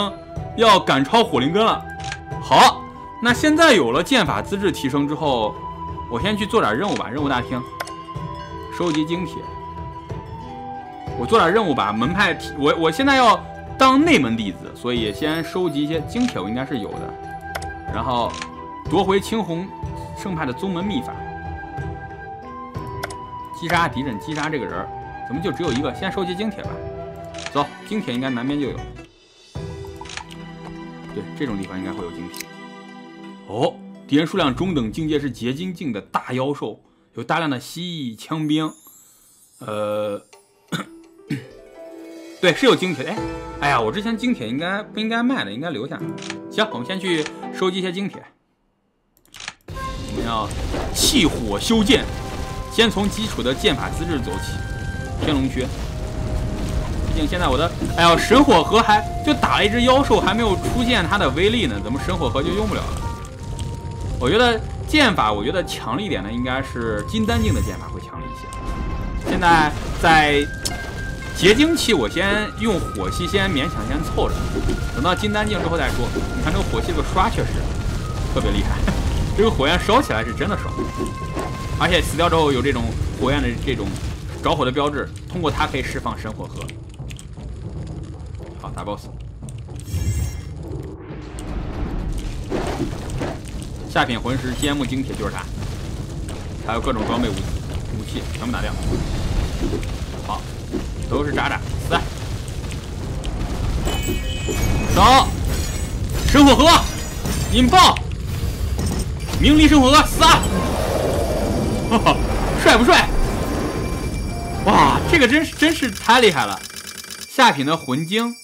要赶超火灵根了。好，那现在有了剑法资质提升之后，我先去做点任务吧。任务大厅，收集精铁。我做点任务吧。门派我，我现在要当内门弟子，所以先收集一些精铁，我应该是有的。然后夺回青红圣派的宗门秘法。击杀敌人，击杀这个人怎么就只有一个？先收集精铁吧。走，精铁应该南边就有。对，这种地方应该会有精铁。哦，敌人数量中等，境界是结晶境的大妖兽，有大量的蜥蜴枪兵。呃，对，是有精铁。哎，哎呀，我之前精铁应该不应该卖的，应该留下。行，我们先去收集一些精铁。我们要气火修剑，先从基础的剑法资质走起。天龙靴。现在我的，哎呀，神火核还就打了一只妖兽，还没有出现它的威力呢，怎么神火核就用不了了？我觉得剑法，我觉得强力一点的应该是金丹境的剑法会强一些。现在在结晶器，我先用火系先勉强先凑着，等到金丹境之后再说。你看这个火系这个刷确实特别厉害，这个火焰烧起来是真的爽，而且死掉之后有这种火焰的这种着火的标志，通过它可以释放神火核。好，打 boss。下品魂石、尖木精铁就是它，还有各种装备武武器，全部打掉。好，都是渣渣，死！走，生火核，引爆！明离生火核，死！哈哈，帅不帅？哇，这个真是真是太厉害了！下品的魂晶。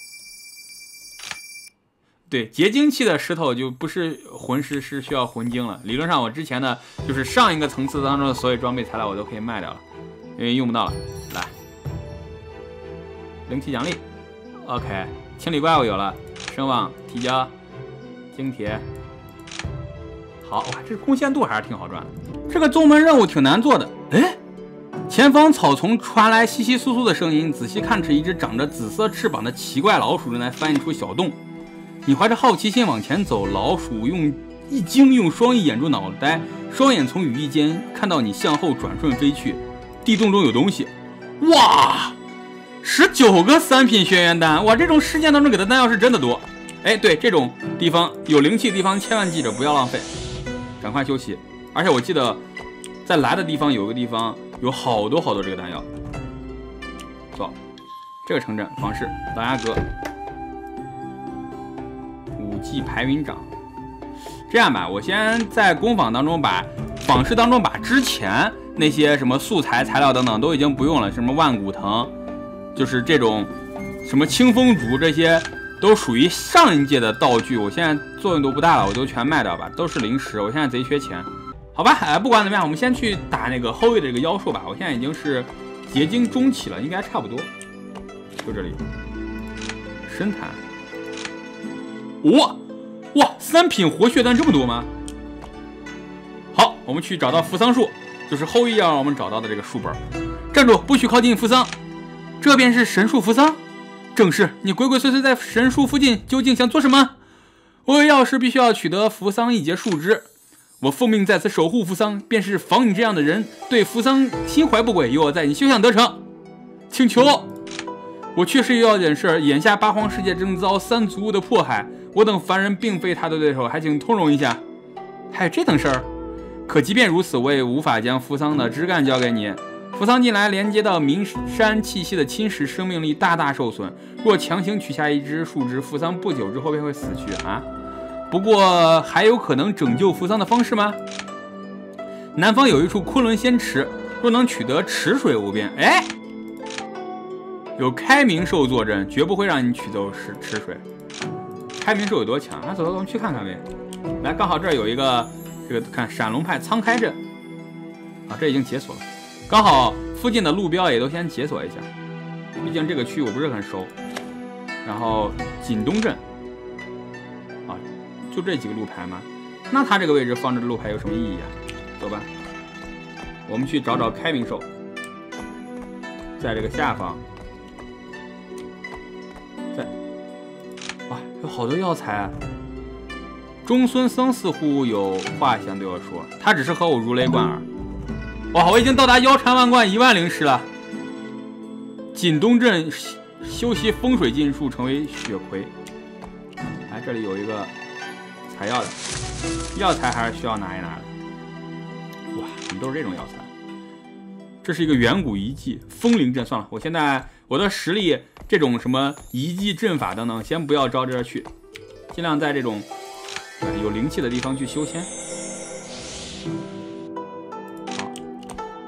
对结晶器的石头就不是魂石，是需要魂晶了。理论上，我之前的就是上一个层次当中的所有装备材料我都可以卖掉了，因为用不到了。来，灵气奖励，OK，清理怪物有了，声望提交，精铁，好哇，这贡献度还是挺好赚的。这个宗门任务挺难做的。哎，前方草丛传来窸窸窣窣的声音，仔细看，是一只长着紫色翅膀的奇怪老鼠正在翻译出小洞。你怀着好奇心往前走，老鼠用一惊，用双翼掩住脑袋，双眼从羽翼间看到你，向后转瞬飞去。地洞中有东西，哇，十九个三品轩辕丹，哇，这种事件当中给的丹药是真的多。哎，对，这种地方有灵气的地方，千万记着不要浪费，赶快休息。而且我记得在来的地方有个地方有好多好多这个丹药。走，这个城镇房室，老鸭哥。祭排云掌，这样吧，我先在工坊当中把坊市当中把之前那些什么素材材料等等都已经不用了，什么万古藤，就是这种什么清风竹，这些都属于上一届的道具，我现在作用都不大了，我都全卖掉吧，都是零食，我现在贼缺钱，好吧，哎，不管怎么样，我们先去打那个后羿的这个妖兽吧，我现在已经是结晶中期了，应该差不多，就这里，深潭。哇哇，三品活血丹这么多吗？好，我们去找到扶桑树，就是后羿要让我们找到的这个树本。站住，不许靠近扶桑。这便是神树扶桑。正是，你鬼鬼祟祟在神树附近，究竟想做什么？我有要事，必须要取得扶桑一截树枝。我奉命在此守护扶桑，便是防你这样的人对扶桑心怀不轨。有我在，你休想得逞。请求。我确实有要点事儿，眼下八荒世界正遭三足的迫害，我等凡人并非他的对手，还请通融一下。还有这等事儿？可即便如此，我也无法将扶桑的枝干交给你。扶桑近来连接到名山气息的侵蚀，生命力大大受损。若强行取下一只树枝，扶桑不久之后便会死去啊！不过还有可能拯救扶桑的方式吗？南方有一处昆仑仙池，若能取得池水无边。哎。有开明兽坐镇，绝不会让你取走池池水。开明兽有多强？那走走，我们去看看呗。来，刚好这儿有一个这个，看闪龙派苍开镇啊，这已经解锁了。刚好附近的路标也都先解锁一下，毕竟这个区域我不是很熟。然后锦东镇啊，就这几个路牌吗？那他这个位置放着路牌有什么意义啊？走吧。我们去找找开明兽，在这个下方，在，哇，有好多药材啊！中孙僧似乎有话想对我说，他只是和我如雷贯耳。哇，我已经到达腰缠万贯一万灵石了。锦东镇修习风水禁术，成为血魁。哎，这里有一个采药的，药材还是需要拿一拿的。哇，怎么都是这种药材？这是一个远古遗迹，风灵阵。算了，我现在我的实力，这种什么遗迹阵法等等，先不要招这去，尽量在这种。有灵气的地方去修仙。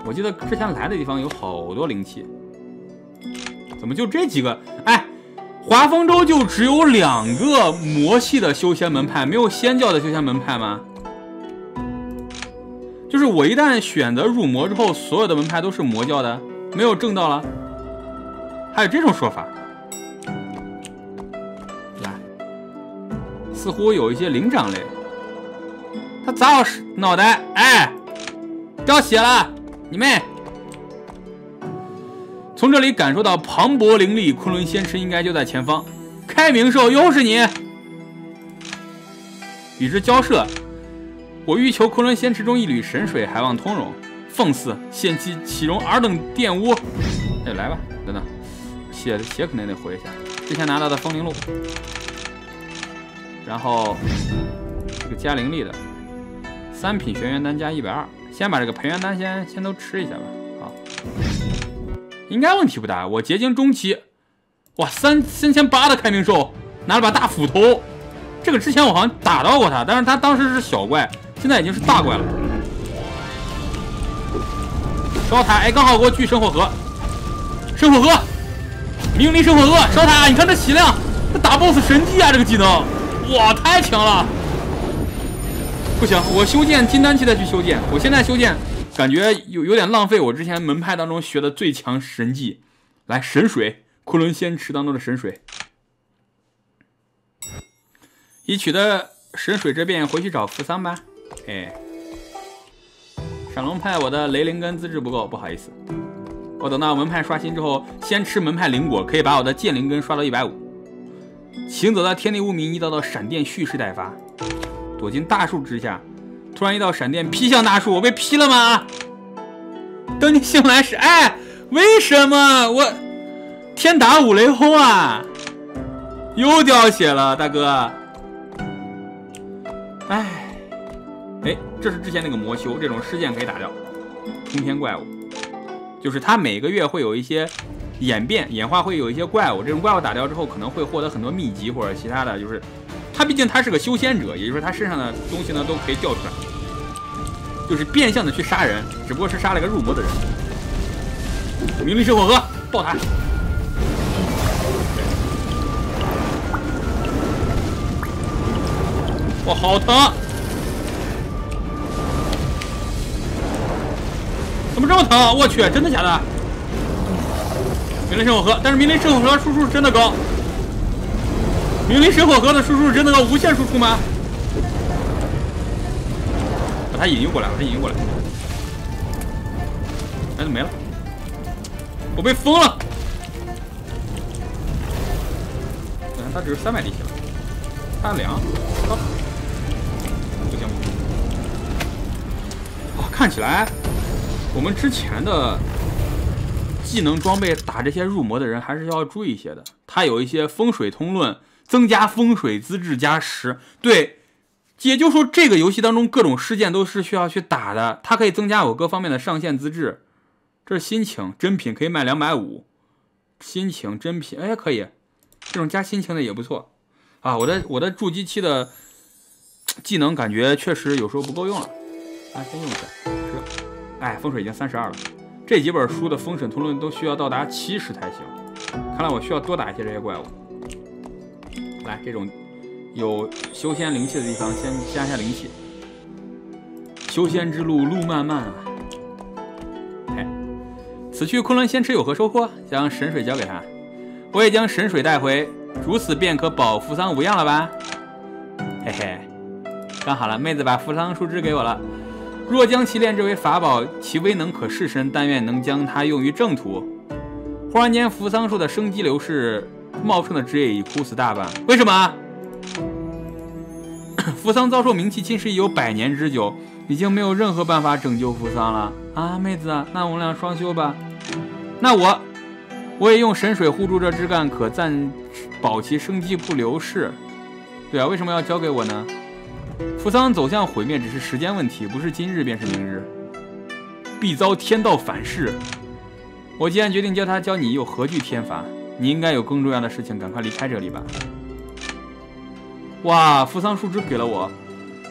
我记得之前来的地方有好多灵气，怎么就这几个？哎，华丰州就只有两个魔系的修仙门派，没有仙教的修仙门派吗？就是我一旦选择入魔之后，所有的门派都是魔教的，没有正道了？还有这种说法？来似乎有一些灵长类，他砸我脑袋，哎，掉血了，你妹！从这里感受到磅礴灵力，昆仑仙池应该就在前方。开明兽，又是你！与之交涉，我欲求昆仑仙池中一缕神水，还望通融。奉祀献祭岂容尔等玷污？那就来吧，等等，血血肯定得回一下。之前拿到的风铃鹿。然后这个加灵力的三品玄元丹加一百二，先把这个培元丹先先都吃一下吧。好，应该问题不大。我结晶中期，哇，三三千八的开明兽，拿了把大斧头。这个之前我好像打到过他，但是他当时是小怪，现在已经是大怪了。烧他！哎，刚好给我聚生火核，生火核，明灵神火核，烧他！你看这血量，这打 BOSS 神技啊，这个技能。哇，太强了！不行，我修建金丹期再去修建。我现在修建，感觉有有点浪费我之前门派当中学的最强神技。来，神水，昆仑仙池当中的神水。已取得神水之便，回去找扶桑吧。哎，闪龙派我的雷灵根资质不够，不好意思。我等到门派刷新之后，先吃门派灵果，可以把我的剑灵根刷到一百五。行走在天地无名，一道道闪电蓄势待发。躲进大树之下，突然一道闪电劈向大树，我被劈了吗？等你醒来时，哎，为什么我天打五雷轰啊？又掉血了，大哥。哎，哎，这是之前那个魔修，这种事件可以打掉。通天怪物，就是它每个月会有一些。演变演化会有一些怪物，这种怪物打掉之后可能会获得很多秘籍或者其他的，就是他毕竟他是个修仙者，也就是说他身上的东西呢都可以调出来，就是变相的去杀人，只不过是杀了一个入魔的人。名利生火核爆他！哇，好疼！怎么这么疼？我去，真的假的？明灵神火核，但是明灵神火核输出是真的高。明灵神火哥的输出真的要，无限输出吗？把他引诱过来，把他引诱过来。哎，怎么没了？我被封了。看他只有三百力气了，他凉。不行。啊，看起来我们之前的。技能装备打这些入魔的人还是要注意一些的。他有一些风水通论，增加风水资质加十。对，也就是说这个游戏当中各种事件都是需要去打的。它可以增加我各方面的上限资质。这是心情真品，可以卖两百五。心情真品，哎，可以，这种加心情的也不错啊。我的我的筑基期的技能感觉确实有时候不够用了，啊，先用一下。是，哎，风水已经三十二了。这几本书的封神通论都需要到达七十才行，看来我需要多打一些这些怪物。来，这种有修仙灵气的地方，先加一下灵气。修仙之路路漫漫啊！哎，此去昆仑仙池有何收获？将神水交给他，我也将神水带回，如此便可保扶桑无恙了吧？嘿嘿，刚好了，妹子把扶桑树枝给我了。若将其炼制为法宝，其威能可弑神，但愿能将它用于正途。忽然间，扶桑树的生机流逝，茂盛的枝叶已枯死大半。为什么？扶桑遭受冥气侵蚀已有百年之久，已经没有任何办法拯救扶桑了啊！妹子，那我们俩双修吧。那我，我也用神水护住这枝干，可暂保其生机不流逝。对啊，为什么要交给我呢？扶桑走向毁灭只是时间问题，不是今日便是明日，必遭天道反噬。我既然决定教他教你，又何惧天罚？你应该有更重要的事情，赶快离开这里吧。哇，扶桑树枝给了我，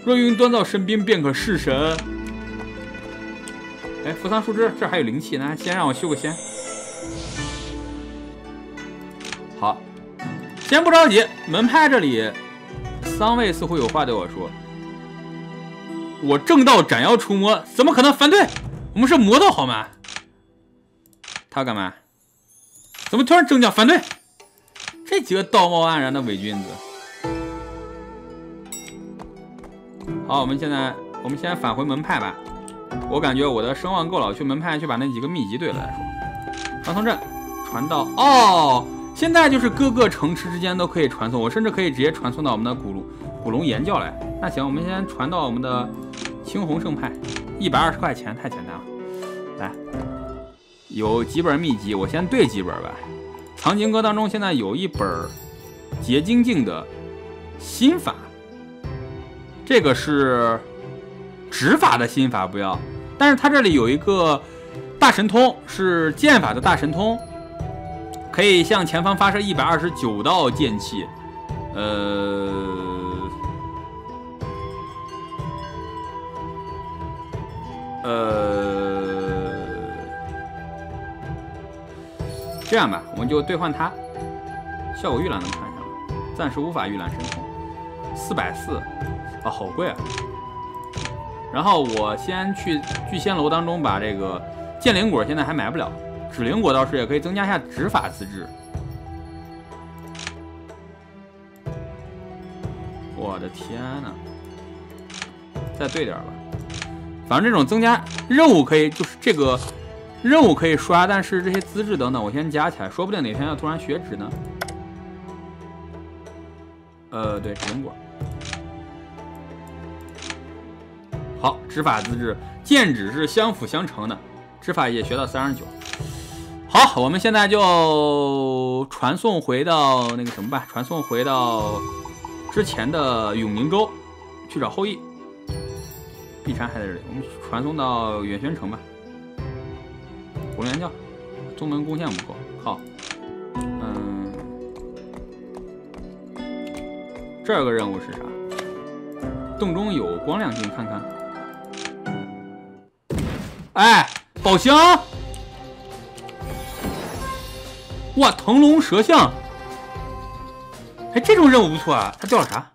若云端到身边，便可弑神。哎，扶桑树枝，这还有灵气，那先让我修个仙。好，先不着急，门派这里。桑卫似乎有话对我说：“我正道斩妖除魔，怎么可能反对？我们是魔道，好吗？”他干嘛？怎么突然正教反对？这几个道貌岸然的伪君子。好，我们现在我们先返回门派吧。我感觉我的声望够了，去门派去把那几个秘籍对了再说。传送阵，传到哦。现在就是各个城池之间都可以传送，我甚至可以直接传送到我们的古龙古龙岩教来。那行，我们先传到我们的青红圣派，一百二十块钱太简单了。来，有几本秘籍，我先对几本吧。藏经阁当中现在有一本结晶镜的心法，这个是指法的心法，不要。但是它这里有一个大神通，是剑法的大神通。可以向前方发射一百二十九道剑气，呃，呃，这样吧，我们就兑换它，效果预览能看上，暂时无法预览神通，四百四，啊，好贵啊！然后我先去聚仙楼当中把这个剑灵果，现在还买不了。指灵果倒是也可以增加一下指法资质。我的天呐，再兑点吧。反正这种增加任务可以，就是这个任务可以刷，但是这些资质等等，我先加起来，说不定哪天要突然学指呢。呃，对，指灵果。好，执法资质，剑指是相辅相成的，执法也学到三十九。好，我们现在就传送回到那个什么吧，传送回到之前的永宁州去找后羿。碧蝉还在这里，我们传送到远宣城吧。红莲教，宗门贡献不够。好，嗯，这个任务是啥？洞中有光亮，进看看。哎，宝箱。哇，腾龙蛇像，哎，这种任务不错啊！他掉了啥？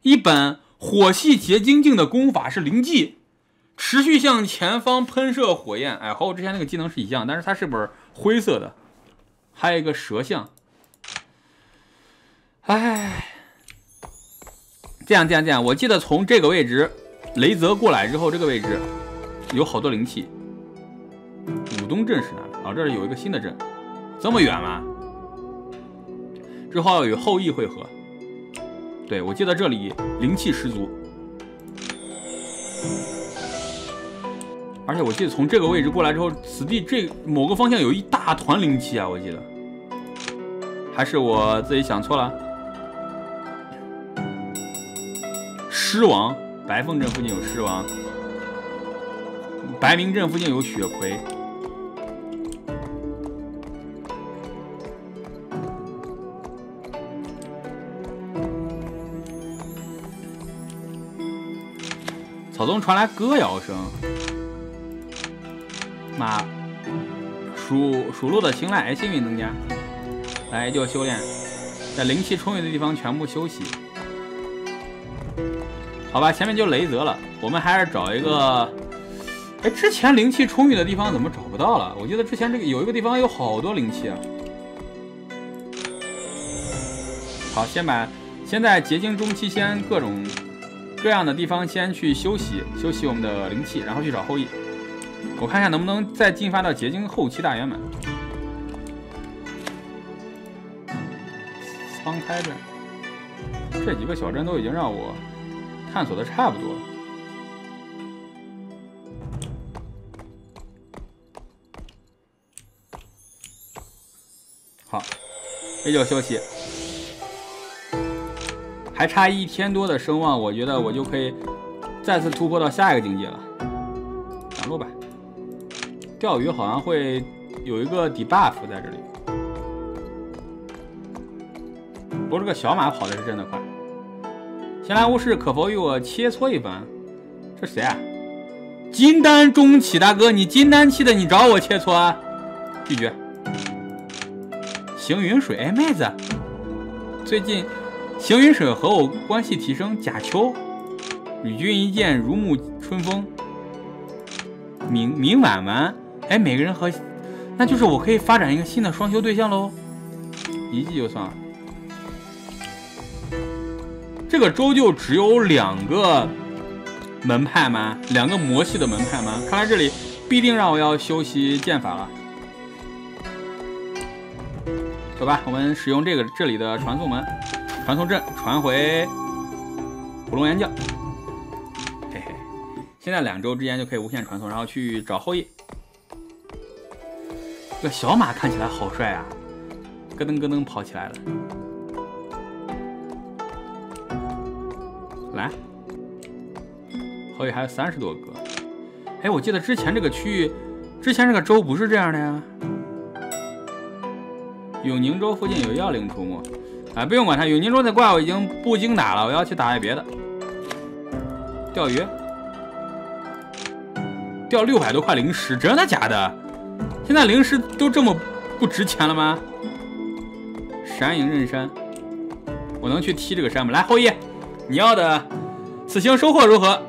一本火系结晶镜的功法是灵技，持续向前方喷射火焰。哎，和我之前那个技能是一样，但是它是本灰色的。还有一个蛇像。哎，这样这样这样，我记得从这个位置，雷泽过来之后，这个位置有好多灵气。武东镇是哪里？啊，这里有一个新的镇。这么远吗？之后要与后羿会合。对，我记得这里灵气十足，而且我记得从这个位置过来之后，此地这某个方向有一大团灵气啊！我记得，还是我自己想错了？狮王，白凤镇附近有狮王，白明镇附近有雪葵。草丛传来歌谣声，马属属鹿的青睐，幸运增加。来就修炼，在灵气充裕的地方全部休息。好吧，前面就雷泽了，我们还是找一个。哎，之前灵气充裕的地方怎么找不到了？我记得之前这个有一个地方有好多灵气啊。好，先把先在结晶中期先各种。各样的地方先去休息休息我们的灵气，然后去找后羿。我看一下能不能再进发到结晶后期大圆满。苍开镇，这几个小镇都已经让我探索的差不多了。好，这就休息。还差一天多的声望，我觉得我就可以再次突破到下一个境界了。上路吧。钓鱼好像会有一个 debuff 在这里。不过这个小马跑的是真的快。闲来无事，可否与我切磋一番？这谁啊？金丹中期大哥，你金丹期的，你找我切磋？啊？拒绝。行云水，哎，妹子，最近。行云水和我关系提升，贾秋，与君一见如沐春风。明明婉婉，哎，每个人和，那就是我可以发展一个新的双修对象喽。一记就算了。这个州就只有两个门派吗？两个魔系的门派吗？看来这里必定让我要修习剑法了。走吧，我们使用这个这里的传送门。传送阵传回普龙岩教，嘿嘿，现在两周之间就可以无限传送，然后去找后羿。这小马看起来好帅啊，咯噔咯噔跑起来了。来，后羿还有三十多个。哎，我记得之前这个区域，之前这个州不是这样的呀。永宁州附近有妖灵出没。哎，不用管它，永宁州的怪我已经不精打了，我要去打一别的。钓鱼，钓六百多块灵石，真的假的？现在灵石都这么不值钱了吗？闪影刃山，我能去踢这个山吗？来，后羿，你要的此行收获如何？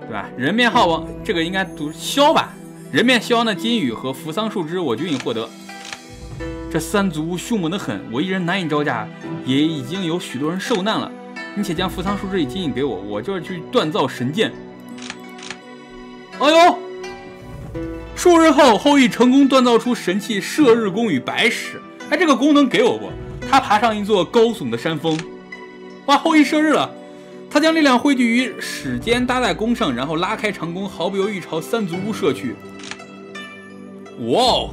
对吧？人面号王，这个应该读枭吧？人面枭的金羽和扶桑树枝，我均已获得。这三足凶猛的很，我一人难以招架，也已经有许多人受难了。你且将扶桑树枝一金银给我，我就要去锻造神剑。哎呦！数日后，后羿成功锻造出神器射日弓与白矢。哎，这个功能给我不？他爬上一座高耸的山峰。哇，后羿射日了！他将力量汇聚于矢尖，搭在弓上，然后拉开长弓，毫不犹豫朝三足乌射去。哇哦！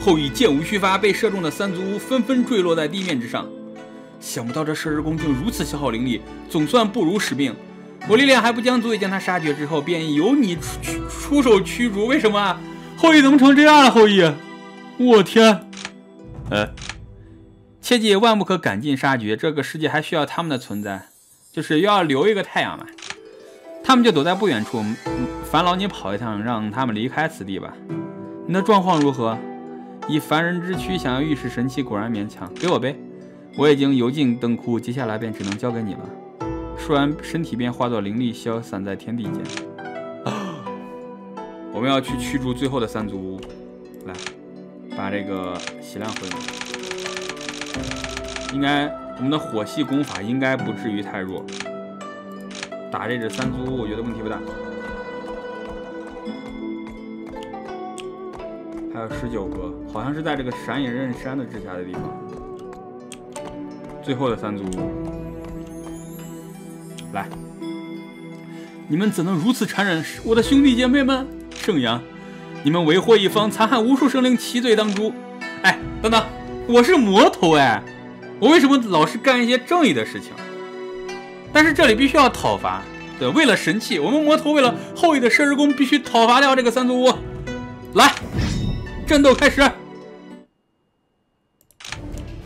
后羿箭无虚发，被射中的三足乌纷纷坠落在地面之上。想不到这射日弓竟如此消耗灵力，总算不辱使命。我力量还不将足以将他杀绝，之后便由你出出手驱逐。为什么啊？后羿怎么成这样了？后羿，我天！呃，切记万不可赶尽杀绝，这个世界还需要他们的存在，就是要留一个太阳嘛。他们就躲在不远处，烦劳你跑一趟，让他们离开此地吧。你的状况如何？以凡人之躯想要御使神器，果然勉强。给我呗，我已经油尽灯枯，接下来便只能交给你了。说完，身体便化作灵力，消散在天地间。我们要去驱逐最后的三足乌，来，把这个血量回来。应该我们的火系功法应该不至于太弱，打这只三足乌，我觉得问题不大。还有十九个，好像是在这个闪影刃山的之下的地方。最后的三足乌，来，你们怎能如此残忍？我的兄弟姐妹们，圣阳，你们为祸一方，残害无数生灵，其罪当诛。哎，等等，我是魔头哎，我为什么老是干一些正义的事情？但是这里必须要讨伐，对，为了神器，我们魔头为了后羿的射日弓，必须讨伐掉这个三足乌。来。战斗开始！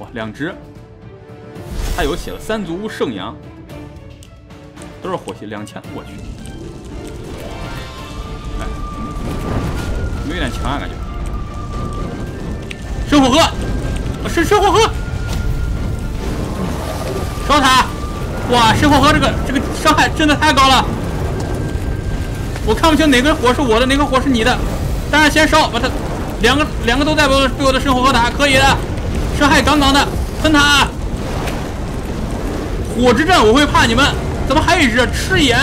哇，两只，他有写了三足乌圣阳，都是火系，两千，我去，有点强啊，感觉。生火河，生生火河，烧塔！哇，生火河这个这个伤害真的太高了，我看不清哪根火是我的，哪根火是你的，当然先烧，把它。两个两个都在被我被我的生火河打，可以的，伤害杠杠的，喷他！火之阵我会怕你们，怎么还有一只赤眼？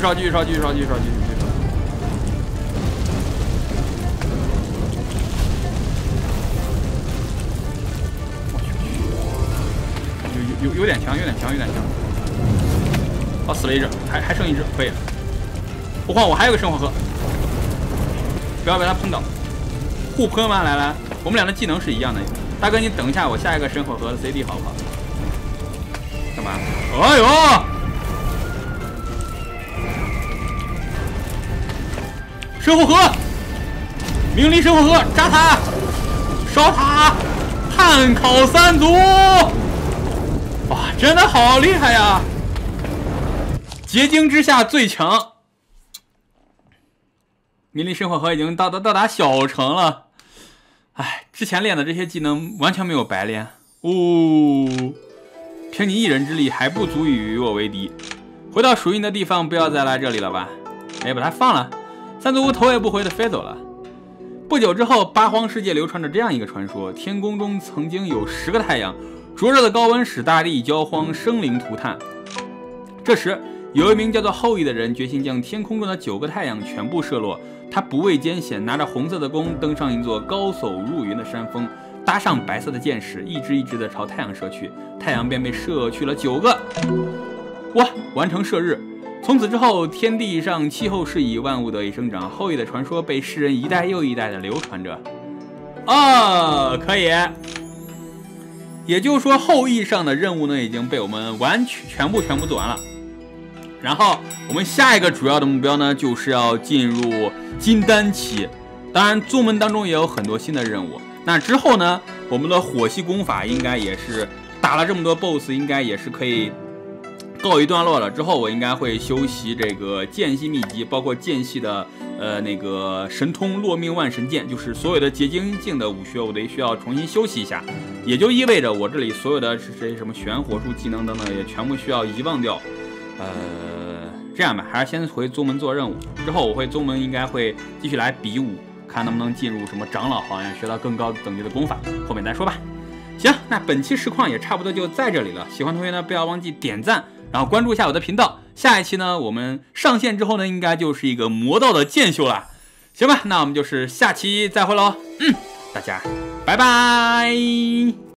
续烧，继续烧，继续烧，继续烧，继续继续烧。有有有点强，有点强，有点强。哦，死了一只，还还剩一只，可以。不慌，我还有个生火盒，不要被他喷到。互喷吗？来来，我们俩的技能是一样的。大哥，你等一下，我下一个生火盒的 CD 好不好？干嘛？哎呦！生火盒，明离生火盒，炸他，烧塔，炭烤三族！哇，真的好厉害呀！结晶之下最强，明离生火盒已经到达到达小城了。哎，之前练的这些技能完全没有白练哦。凭你一人之力还不足以与我为敌。回到属于你的地方，不要再来这里了吧？哎，把他放了。三足乌头也不回的飞走了。不久之后，八荒世界流传着这样一个传说：天空中曾经有十个太阳，灼热的高温使大地焦荒，生灵涂炭。这时，有一名叫做后羿的人决心将天空中的九个太阳全部射落。他不畏艰险，拿着红色的弓，登上一座高耸入云的山峰，搭上白色的箭矢，一支一支的朝太阳射去，太阳便被射去了九个。哇！完成射日。从此之后，天地上气候适宜，万物得以生长。后羿的传说被世人一代又一代的流传着。哦，可以。也就是说，后羿上的任务呢，已经被我们完全全部全部做完了。然后我们下一个主要的目标呢，就是要进入金丹期。当然，宗门当中也有很多新的任务。那之后呢，我们的火系功法应该也是打了这么多 BOSS，应该也是可以。告一段落了之后，我应该会修习这个剑系秘籍，包括剑系的呃那个神通落命万神剑，就是所有的结晶境的武学，我得需要重新修习一下，也就意味着我这里所有的这些什么玄火术技能等等，也全部需要遗忘掉。呃，这样吧，还是先回宗门做任务，之后我会宗门应该会继续来比武，看能不能进入什么长老行业，学到更高等级的功法，后面再说吧。行，那本期实况也差不多就在这里了，喜欢同学呢不要忘记点赞。然后关注一下我的频道，下一期呢，我们上线之后呢，应该就是一个魔道的剑修了，行吧？那我们就是下期再会喽，嗯，大家拜拜。